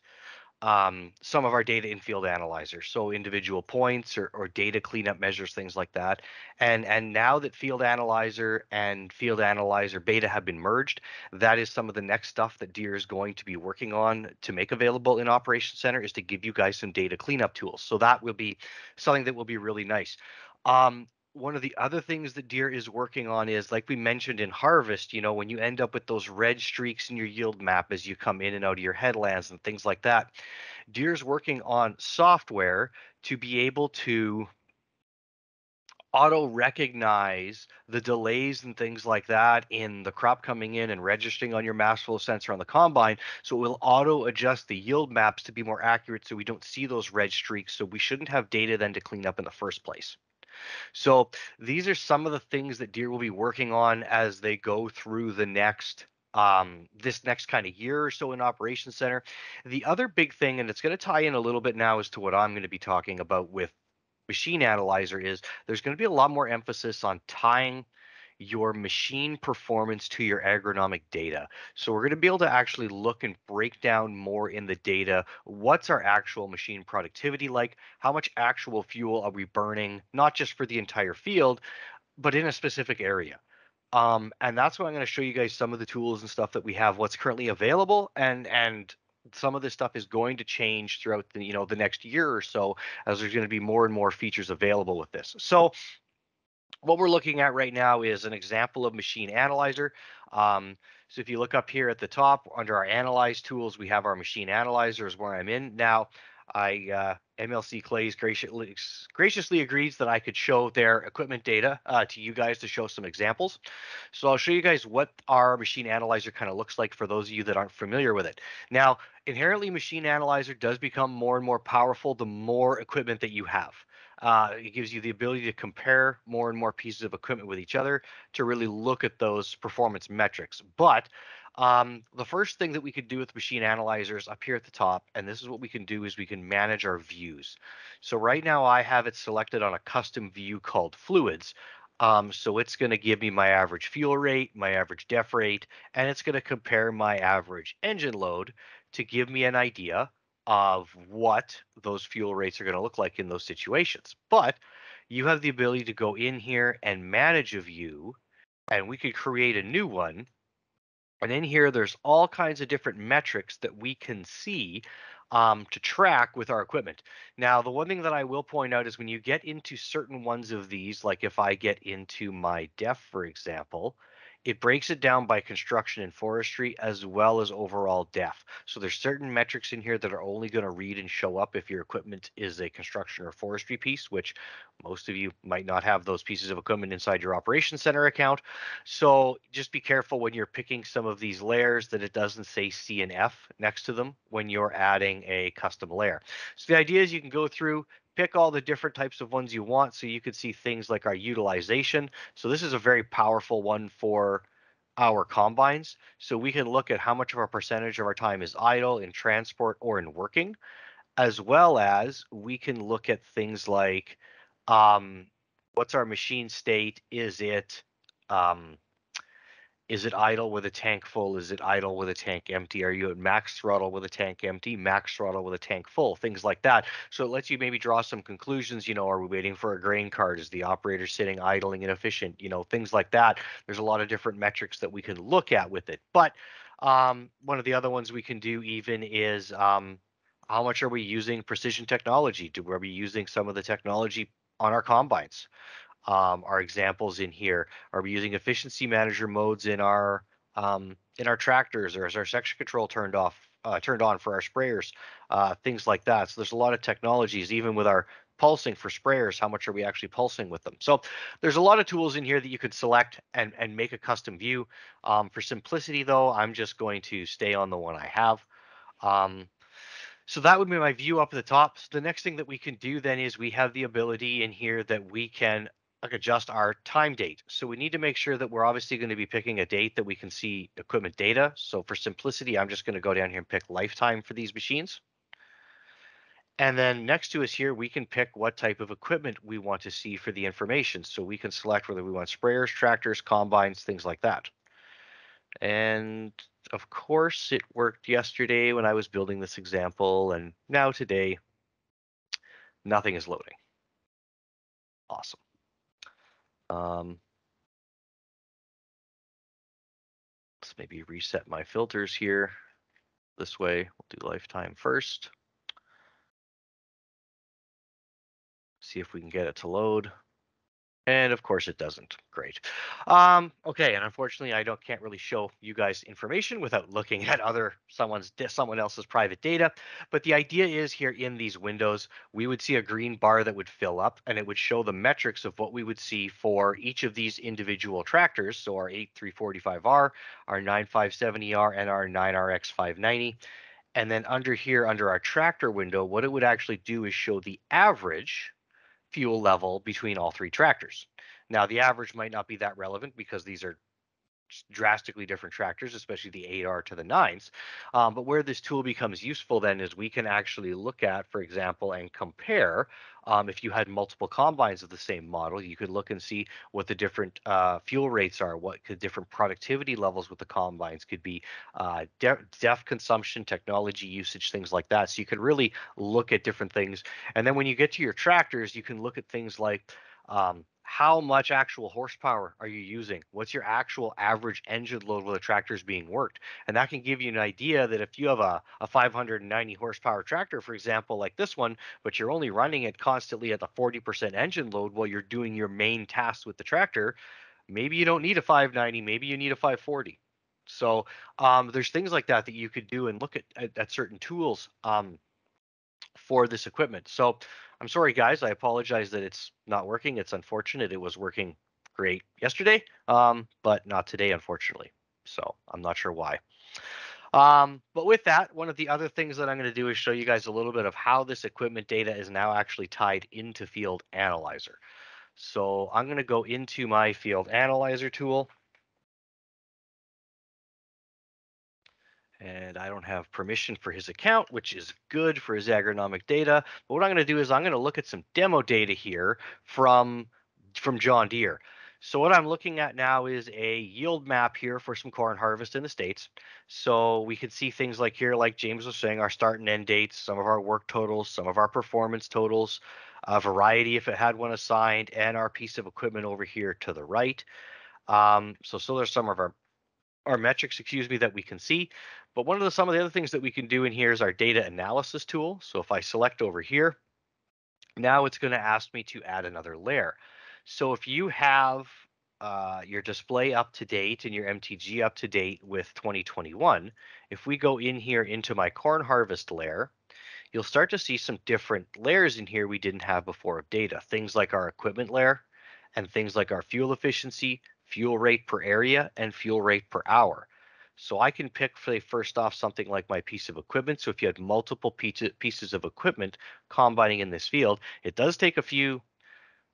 um, some of our data in field analyzer so individual points or, or data cleanup measures things like that. And and now that field analyzer and field analyzer beta have been merged that is some of the next stuff that Deere is going to be working on to make available in operations center is to give you guys some data cleanup tools. So that will be something that will be really nice. Um, one of the other things that Deere is working on is, like we mentioned in harvest, you know, when you end up with those red streaks in your yield map as you come in and out of your headlands and things like that, Deere's working on software to be able to auto recognize the delays and things like that in the crop coming in and registering on your mass flow sensor on the combine. So it will auto adjust the yield maps to be more accurate so we don't see those red streaks. So we shouldn't have data then to clean up in the first place. So these are some of the things that Deere will be working on as they go through the next um, this next kind of year or so in Operations Center. The other big thing, and it's going to tie in a little bit now as to what I'm going to be talking about with Machine Analyzer, is there's going to be a lot more emphasis on tying your machine performance to your agronomic data. So we're going to be able to actually look and break down more in the data. What's our actual machine productivity like? How much actual fuel are we burning, not just for the entire field, but in a specific area? Um, and that's why I'm going to show you guys some of the tools and stuff that we have, what's currently available, and and some of this stuff is going to change throughout the you know the next year or so as there's going to be more and more features available with this. So what we're looking at right now is an example of machine analyzer. Um, so if you look up here at the top under our analyze tools, we have our machine analyzers where I'm in now. I uh, MLC Clays graciously, graciously agrees that I could show their equipment data uh, to you guys to show some examples. So I'll show you guys what our machine analyzer kind of looks like for those of you that aren't familiar with it. Now, inherently, machine analyzer does become more and more powerful the more equipment that you have. Uh, it gives you the ability to compare more and more pieces of equipment with each other to really look at those performance metrics. But um, the first thing that we could do with machine analyzers up here at the top, and this is what we can do is we can manage our views. So right now I have it selected on a custom view called fluids. Um, so it's going to give me my average fuel rate, my average def rate, and it's going to compare my average engine load to give me an idea of what those fuel rates are going to look like in those situations. But you have the ability to go in here and manage a view, and we could create a new one and in here, there's all kinds of different metrics that we can see um, to track with our equipment. Now, the one thing that I will point out is when you get into certain ones of these, like if I get into my DEF, for example, it breaks it down by construction and forestry as well as overall def. So there's certain metrics in here that are only going to read and show up if your equipment is a construction or forestry piece, which most of you might not have those pieces of equipment inside your operations center account. So just be careful when you're picking some of these layers that it doesn't say C and F next to them when you're adding a custom layer. So the idea is you can go through, pick all the different types of ones you want so you could see things like our utilization. So this is a very powerful one for our combines. So we can look at how much of our percentage of our time is idle in transport or in working, as well as we can look at things like um, what's our machine state? Is it um, is it idle with a tank full? Is it idle with a tank empty? Are you at max throttle with a tank empty, max throttle with a tank full? Things like that. So it lets you maybe draw some conclusions. You know, are we waiting for a grain cart? Is the operator sitting idling inefficient? You know, things like that. There's a lot of different metrics that we can look at with it. But um, one of the other ones we can do even is um, how much are we using precision technology? Do we using some of the technology on our combines? Um, our examples in here. Are we using efficiency manager modes in our um, in our tractors, or is our section control turned off, uh, turned on for our sprayers, uh, things like that. So there's a lot of technologies, even with our pulsing for sprayers. How much are we actually pulsing with them? So there's a lot of tools in here that you could select and and make a custom view. Um, for simplicity, though, I'm just going to stay on the one I have. Um, so that would be my view up at the top. So the next thing that we can do then is we have the ability in here that we can like adjust our time date. So we need to make sure that we're obviously going to be picking a date that we can see equipment data. So for simplicity, I'm just going to go down here and pick lifetime for these machines. And then next to us here, we can pick what type of equipment we want to see for the information. So we can select whether we want sprayers, tractors, combines, things like that. And of course, it worked yesterday when I was building this example. And now today, nothing is loading. Awesome. Um, let's maybe reset my filters here. This way, we'll do lifetime first. See if we can get it to load. And of course it doesn't. Great. Um, okay, and unfortunately I don't can't really show you guys information without looking at other someone's someone else's private data. But the idea is here in these windows, we would see a green bar that would fill up and it would show the metrics of what we would see for each of these individual tractors. So our 8345R, our 9570R, and our 9RX 590. And then under here, under our tractor window, what it would actually do is show the average fuel level between all three tractors. Now, the average might not be that relevant because these are drastically different tractors, especially the 8R to the 9s. Um, but where this tool becomes useful then is we can actually look at, for example, and compare um, if you had multiple combines of the same model, you could look and see what the different uh, fuel rates are, what the different productivity levels with the combines could be, uh, DEF consumption, technology usage, things like that. So you could really look at different things. And then when you get to your tractors, you can look at things like um, how much actual horsepower are you using? What's your actual average engine load while the tractor is being worked? And that can give you an idea that if you have a, a 590 horsepower tractor, for example, like this one, but you're only running it constantly at the 40% engine load while you're doing your main tasks with the tractor, maybe you don't need a 590, maybe you need a 540. So um, there's things like that that you could do and look at, at, at certain tools um, for this equipment. So I'm sorry, guys. I apologize that it's not working. It's unfortunate. It was working great yesterday, um, but not today, unfortunately. So I'm not sure why. Um, but with that, one of the other things that I'm going to do is show you guys a little bit of how this equipment data is now actually tied into Field Analyzer. So I'm going to go into my Field Analyzer tool. And I don't have permission for his account, which is good for his agronomic data. But what I'm going to do is I'm going to look at some demo data here from from John Deere. So what I'm looking at now is a yield map here for some corn harvest in the States. So we can see things like here, like James was saying, our start and end dates, some of our work totals, some of our performance totals, a variety if it had one assigned, and our piece of equipment over here to the right. Um, so, so there's some of our our metrics, excuse me, that we can see. But one of the some of the other things that we can do in here is our data analysis tool. So if I select over here, now it's going to ask me to add another layer. So if you have uh, your display up to date and your MTG up to date with 2021, if we go in here into my corn harvest layer, you'll start to see some different layers in here we didn't have before of data. Things like our equipment layer and things like our fuel efficiency, fuel rate per area, and fuel rate per hour. So I can pick, say, first off, something like my piece of equipment. So if you had multiple pieces of equipment combining in this field, it does take a few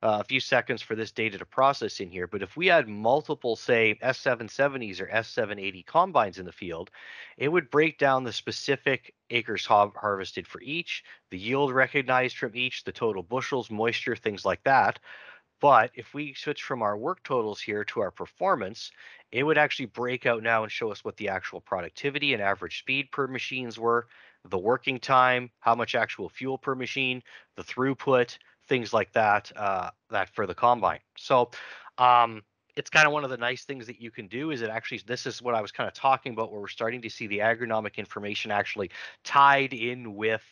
uh, a few seconds for this data to process in here. But if we had multiple, say, S770s or S780 combines in the field, it would break down the specific acres har harvested for each, the yield recognized from each, the total bushels, moisture, things like that. But if we switch from our work totals here to our performance, it would actually break out now and show us what the actual productivity and average speed per machines were, the working time, how much actual fuel per machine, the throughput, things like that, uh, that for the combine. So um, it's kind of one of the nice things that you can do is it actually, this is what I was kind of talking about where we're starting to see the agronomic information actually tied in with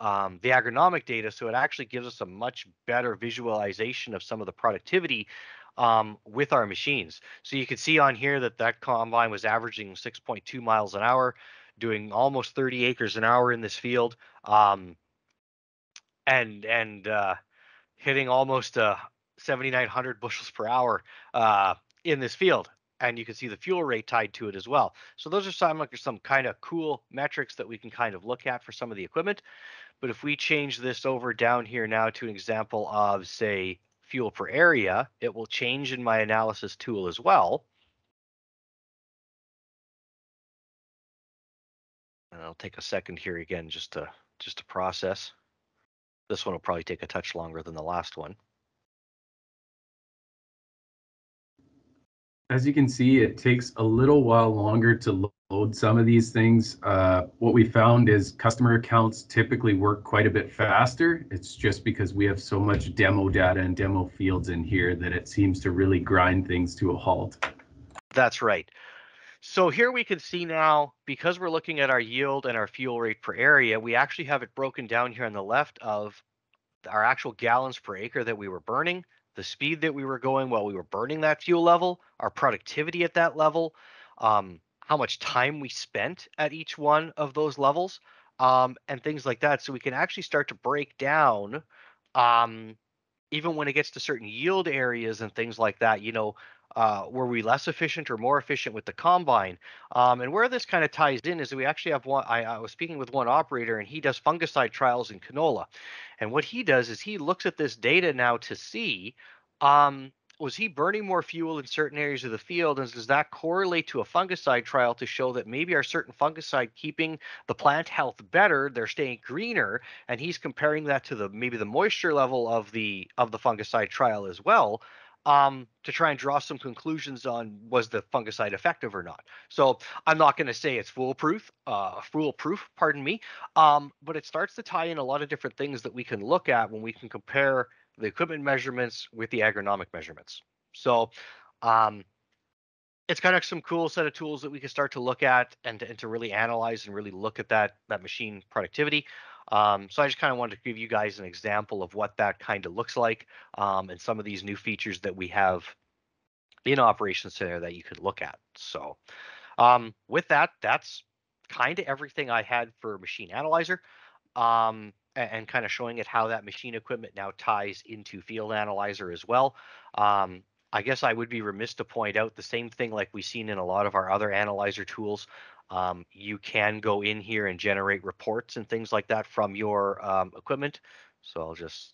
um, the agronomic data. So it actually gives us a much better visualization of some of the productivity um, with our machines. So you can see on here that that combine was averaging 6.2 miles an hour, doing almost 30 acres an hour in this field, um, and and uh, hitting almost uh, 7,900 bushels per hour uh, in this field and you can see the fuel rate tied to it as well. So those are some like some kind of cool metrics that we can kind of look at for some of the equipment. But if we change this over down here now to an example of say fuel per area, it will change in my analysis tool as well. And I'll take a second here again just to just to process. This one will probably take a touch longer than the last one. As you can see, it takes a little while longer to load some of these things. Uh, what we found is customer accounts typically work quite a bit faster. It's just because we have so much demo data and demo fields in here that it seems to really grind things to a halt. That's right. So here we can see now, because we're looking at our yield and our fuel rate per area, we actually have it broken down here on the left of our actual gallons per acre that we were burning, the speed that we were going while we were burning that fuel level, our productivity at that level, um, how much time we spent at each one of those levels, um, and things like that. So we can actually start to break down, um, even when it gets to certain yield areas and things like that. You know, uh, were we less efficient or more efficient with the combine? Um, and where this kind of ties in is we actually have one. I, I was speaking with one operator, and he does fungicide trials in canola. And what he does is he looks at this data now to see um, was he burning more fuel in certain areas of the field and does that correlate to a fungicide trial to show that maybe our certain fungicide keeping the plant health better they're staying greener and he's comparing that to the maybe the moisture level of the of the fungicide trial as well um, to try and draw some conclusions on was the fungicide effective or not. So I'm not going to say it's foolproof, uh, foolproof, pardon me, um, but it starts to tie in a lot of different things that we can look at when we can compare the equipment measurements with the agronomic measurements. So um, it's kind of some cool set of tools that we can start to look at and, and to really analyze and really look at that that machine productivity. Um, so I just kind of wanted to give you guys an example of what that kind of looks like um, and some of these new features that we have in Operations Center that you could look at. So um, with that, that's kind of everything I had for Machine Analyzer um, and, kind of showing it how that machine equipment now ties into Field Analyzer as well. Um, I guess I would be remiss to point out the same thing like we've seen in a lot of our other analyzer tools. Um, you can go in here and generate reports and things like that from your um, equipment. So I'll just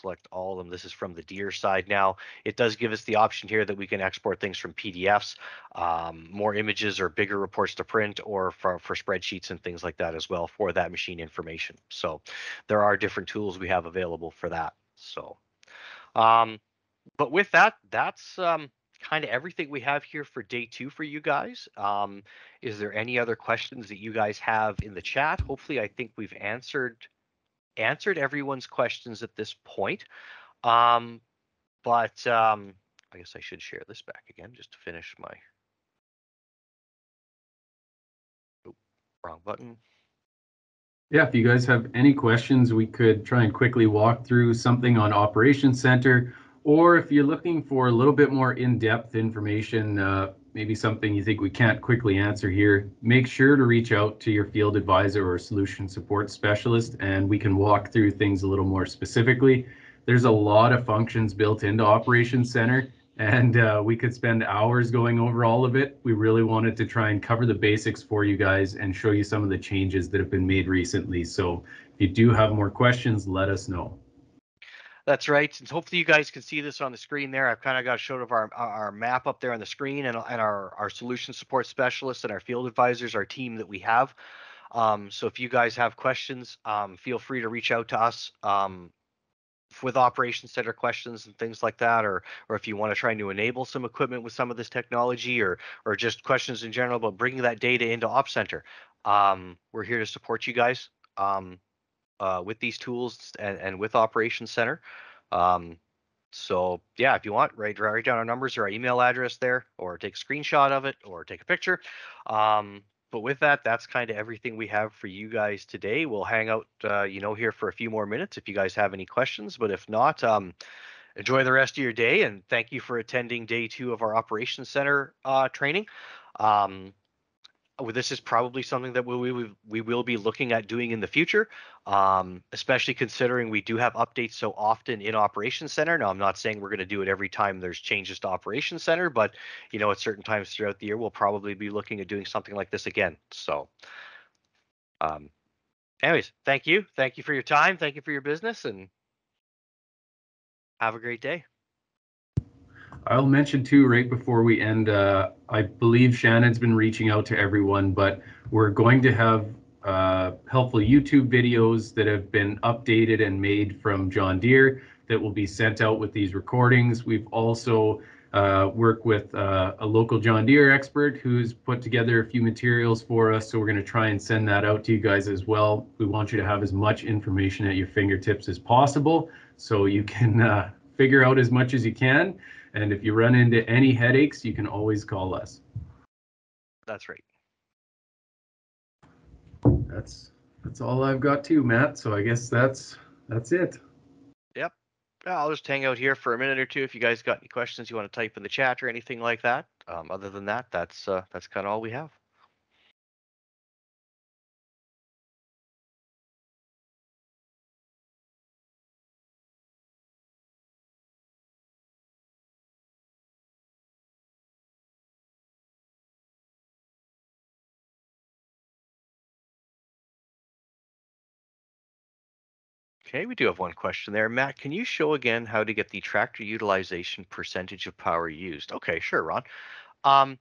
select all of them. This is from the Deere side now. It does give us the option here that we can export things from PDFs, um, more images or bigger reports to print or for, for spreadsheets and things like that as well for that machine information. So there are different tools we have available for that. So, um, but with that, that's um, kind of everything we have here for day two for you guys. Um, is there any other questions that you guys have in the chat? Hopefully, I think we've answered answered everyone's questions at this point. Um, but um, I guess I should share this back again just to finish my. Oh, wrong button. Yeah, if you guys have any questions, we could try and quickly walk through something on Operations Center or if you're looking for a little bit more in-depth information, uh, maybe something you think we can't quickly answer here, make sure to reach out to your field advisor or solution support specialist and we can walk through things a little more specifically. There's a lot of functions built into Operations Center and uh, we could spend hours going over all of it. We really wanted to try and cover the basics for you guys and show you some of the changes that have been made recently. So if you do have more questions, let us know. That's right. And hopefully you guys can see this on the screen there. I've kind of got a shot of our our map up there on the screen and, and our, our solution support specialists and our field advisors, our team that we have. Um, so if you guys have questions, um, feel free to reach out to us um, with operations center questions and things like that, or or if you want to try to enable some equipment with some of this technology, or or just questions in general about bringing that data into Op Center. Um, we're here to support you guys. Uh, with these tools and, and with Operations Center. Um, so yeah, if you want, write, write down our numbers or our email address there, or take a screenshot of it, or take a picture. Um, but with that, that's kind of everything we have for you guys today. We'll hang out, uh, you know, here for a few more minutes if you guys have any questions. But if not, um, enjoy the rest of your day and thank you for attending day two of our Operations Center uh, training. Um, this is probably something that we, we, we will be looking at doing in the future, um, especially considering we do have updates so often in Operations Center. Now, I'm not saying we're going to do it every time there's changes to Operations Center, but you know, at certain times throughout the year, we'll probably be looking at doing something like this again. So, um, anyways, thank you, thank you for your time, thank you for your business, and have a great day. I'll mention too, right before we end, uh, I believe Shannon's been reaching out to everyone, but we're going to have uh, helpful YouTube videos that have been updated and made from John Deere that will be sent out with these recordings. We've also uh, worked with uh, a local John Deere expert who's put together a few materials for us. So we're going to try and send that out to you guys as well. We want you to have as much information at your fingertips as possible so you can uh, figure out as much as you can. And if you run into any headaches, you can always call us. That's right. That's that's all I've got too, Matt. So I guess that's that's it. Yep. Yeah, I'll just hang out here for a minute or two. If you guys got any questions you want to type in the chat or anything like that. Um, other than that, that's uh, that's kind of all we have. Okay, we do have one question there. Matt, can you show again how to get the tractor utilization percentage of power used? Okay, sure, Ron. Um,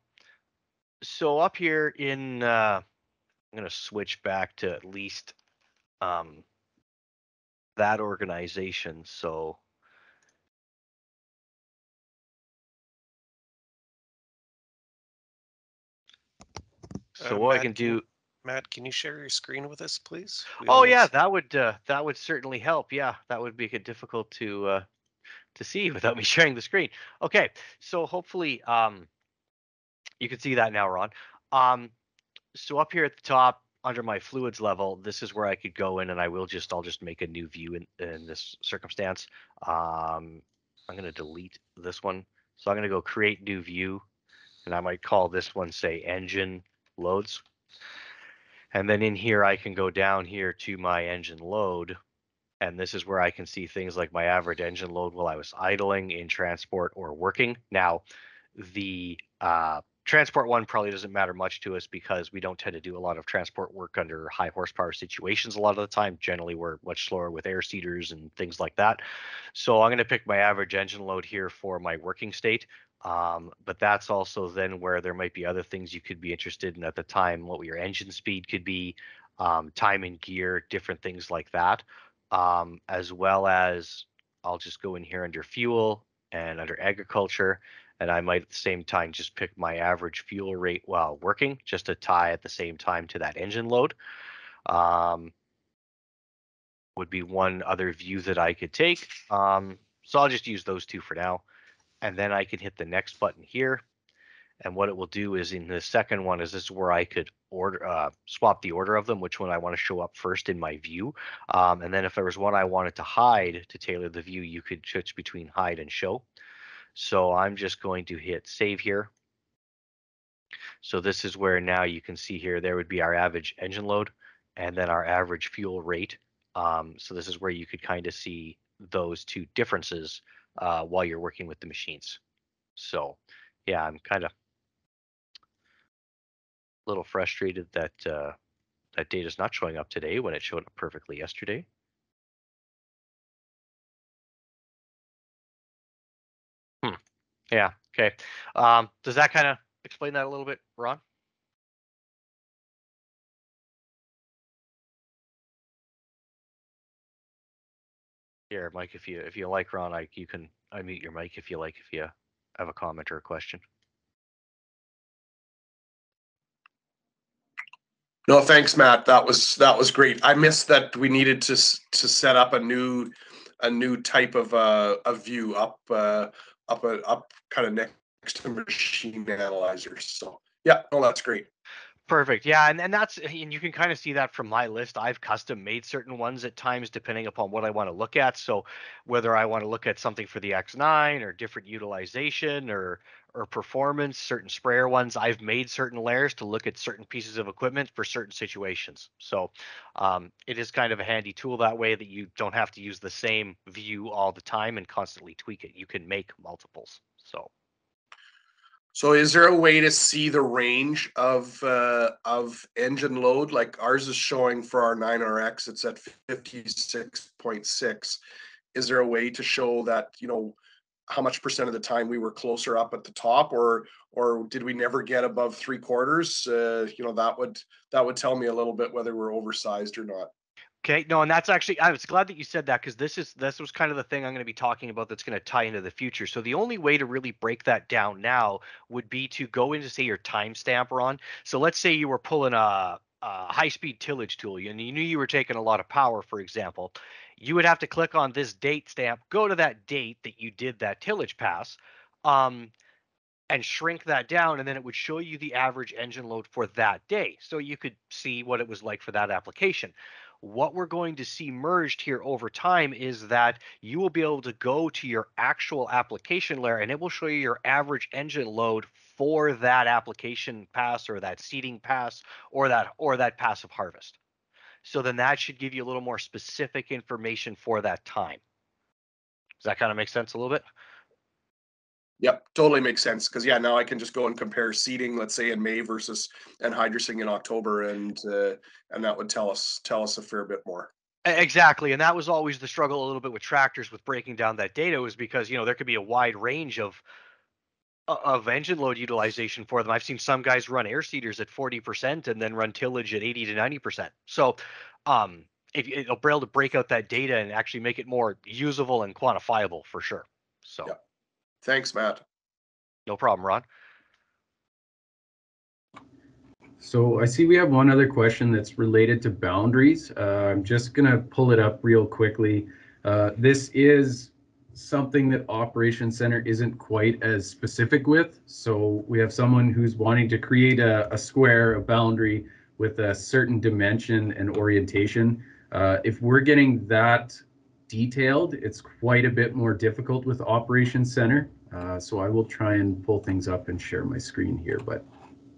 so up here in, uh, I'm going to switch back to at least um, that organization. So so Uh, what I Matt, can can do. Matt, can you share your screen with us, please? We Oh yeah, that would uh, that would certainly help. Yeah, that would make it difficult to uh, to see without me sharing the screen. Okay, so hopefully um, you can see that now, Ron. Um, so up here at the top under my fluids level, this is where I could go in and I will just I'll just make a new view in, in this circumstance. Um, I'm going to delete this one. So I'm going to go create new view and I might call this one say engine loads. And then in here, I can go down here to my engine load. And this is where I can see things like my average engine load while I was idling in transport or working. Now, the uh, transport one probably doesn't matter much to us because we don't tend to do a lot of transport work under high horsepower situations a lot of the time. Generally, we're much slower with air seeders and things like that. So I'm going to pick my average engine load here for my working state. Um, but that's also then where there might be other things you could be interested in at the time, what your engine speed could be, um, time and gear, different things like that. Um, as well as I'll just go in here under fuel and under agriculture, and I might at the same time just pick my average fuel rate while working, just to tie at the same time to that engine load. Um, would be one other view that I could take. Um, so I'll just use those two for now and then I can hit the next button here. And what it will do is in the second one is this is where I could order uh, swap the order of them, which one I want to show up first in my view. Um, and then if there was one I wanted to hide to tailor the view, you could switch between hide and show. So I'm just going to hit save here. So this is where now you can see here, there would be our average engine load and then our average fuel rate. Um, so this is where you could kind of see those two differences uh, while you're working with the machines. So yeah, I'm kind of a little frustrated that uh, that data's not showing up today when it showed up perfectly yesterday. Hmm. Yeah. Okay. Um, does that kind of explain that a little bit, Ron? Here, Mike, if you if you like Ron, I you can unmute your mic if you like if you have a comment or a question. No, thanks, Matt. That was, that was great. I missed that we needed to, to set up a new, a new type of, uh, a view up, uh, up, uh, up kind of next to machine analyzers. So, yeah, no, that's great. Perfect. Yeah, and, and that's and you can kind of see that from my list. I've custom made certain ones at times depending upon what I want to look at. So whether I want to look at something for the X9 or different utilization or or performance, certain sprayer ones, I've made certain layers to look at certain pieces of equipment for certain situations. So um, it is kind of a handy tool that way that you don't have to use the same view all the time and constantly tweak it. You can make multiples. So So is there a way to see the range of, uh, of engine load? Like ours is showing for our nine RX, it's at fifty-six point six. Is there a way to show that, you know, how much percent of the time we were closer up at the top or, or did we never get above three quarters? Uh, you know, that would, that would tell me a little bit whether we're oversized or not. Okay, no, and that's actually I was glad that you said that because this is this was kind of the thing I'm going to be talking about that's going to tie into the future. So the only way to really break that down now would be to go into say your timestamp on. So let's say you were pulling a, a high-speed tillage tool and you knew you were taking a lot of power, for example. You would have to click on this date stamp, go to that date that you did that tillage pass. Um, and shrink that down and then it would show you the average engine load for that day so you could see what it was like for that application what we're going to see merged here over time is that you will be able to go to your actual application layer and it will show you your average engine load for that application pass or that seeding pass or that or that passive harvest. So then that should give you a little more specific information for that time. Does that kind of make sense a little bit Yep, totally makes sense. Cause yeah, now I can just go and compare seeding, let's say in May versus anhydrousing in October and uh, and that would tell us tell us a fair bit more. Exactly, and that was always the struggle a little bit with tractors with breaking down that data was because you know there could be a wide range of of engine load utilization for them. I've seen some guys run air seeders at forty percent and then run tillage at eighty to ninety percent. So, um, if it'll be able to break out that data and actually make it more usable and quantifiable for sure. So. Thanks, Matt. no problem, Ron. So I see we have one other question that's related to boundaries. Uh, I'm just gonna pull it up real quickly. Uh, this is something that Operations Center isn't quite as specific with. So we have someone who's wanting to create a, a square, a boundary with a certain dimension and orientation. Uh, if we're getting that detailed, it's quite a bit more difficult with Operations Center. Uh, so I will try and pull things up and share my screen here, but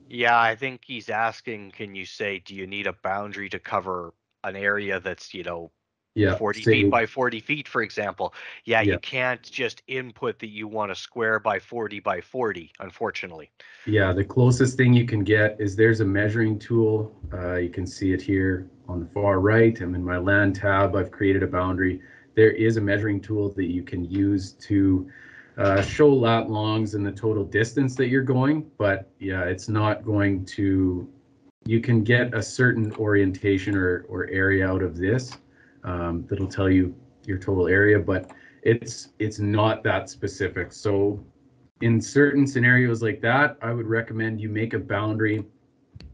Yeah, I think he's asking, can you say, do you need a boundary to cover an area that's you know yeah. 40 say- feet by 40 feet, for example. Yeah, Yeah. you can't just input that you want a square by 40 by 40, unfortunately. Yeah, the closest thing you can get is there's a measuring tool. Uh, you can see it here on the far right. I'm in my land tab. I've created a boundary. There is a measuring tool that you can use to uh, show lat longs and the total distance that you're going. But yeah, it's not going to, you can get a certain orientation or, or area out of this um, that'll tell you your total area, but it's it's not that specific. So in certain scenarios like that, I would recommend you make a boundary.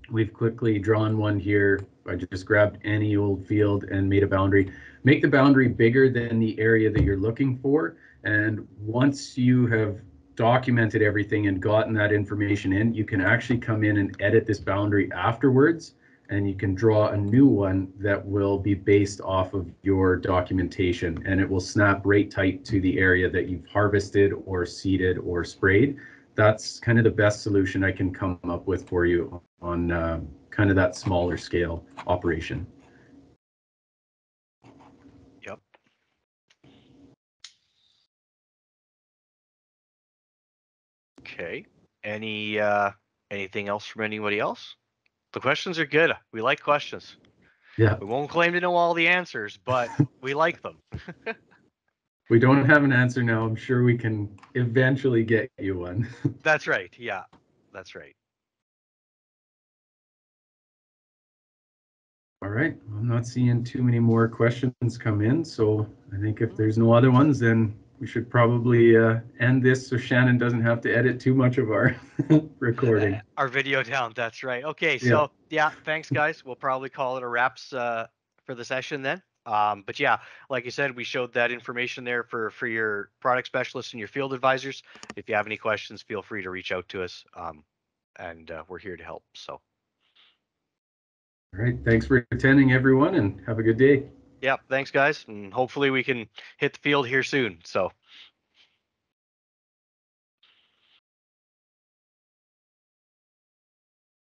We've quickly drawn one here. I just grabbed any old field and made a boundary. Make the boundary bigger than the area that you're looking for. And once you have documented everything and gotten that information in, you can actually come in and edit this boundary afterwards. And you can draw a new one that will be based off of your documentation and it will snap right tight to the area that you've harvested or seeded or sprayed. That's kind of the best solution I can come up with for you on uh, kind of that smaller scale operation. Yep. Okay. Any uh anything else from anybody else? The questions are good. We like questions. Yeah. We won't claim to know all the answers, but we like them. We don't have an answer now. I'm sure we can eventually get you one. That's right. Yeah. That's right. All right. I'm not seeing too many more questions come in. So I think if there's no other ones, then we should probably uh, end this so Shannon doesn't have to edit too much of our recording. Our video down. That's right. Okay. Yeah. So yeah, thanks guys. We'll probably call it a wraps uh for the session then. Um, but yeah, like you said, we showed that information there for for your product specialists and your field advisors. If you have any questions, feel free to reach out to us. Um, and uh, we're here to help. So All right. Thanks for attending, everyone, and have a good day. Yeah, thanks guys, and hopefully we can hit the field here soon. So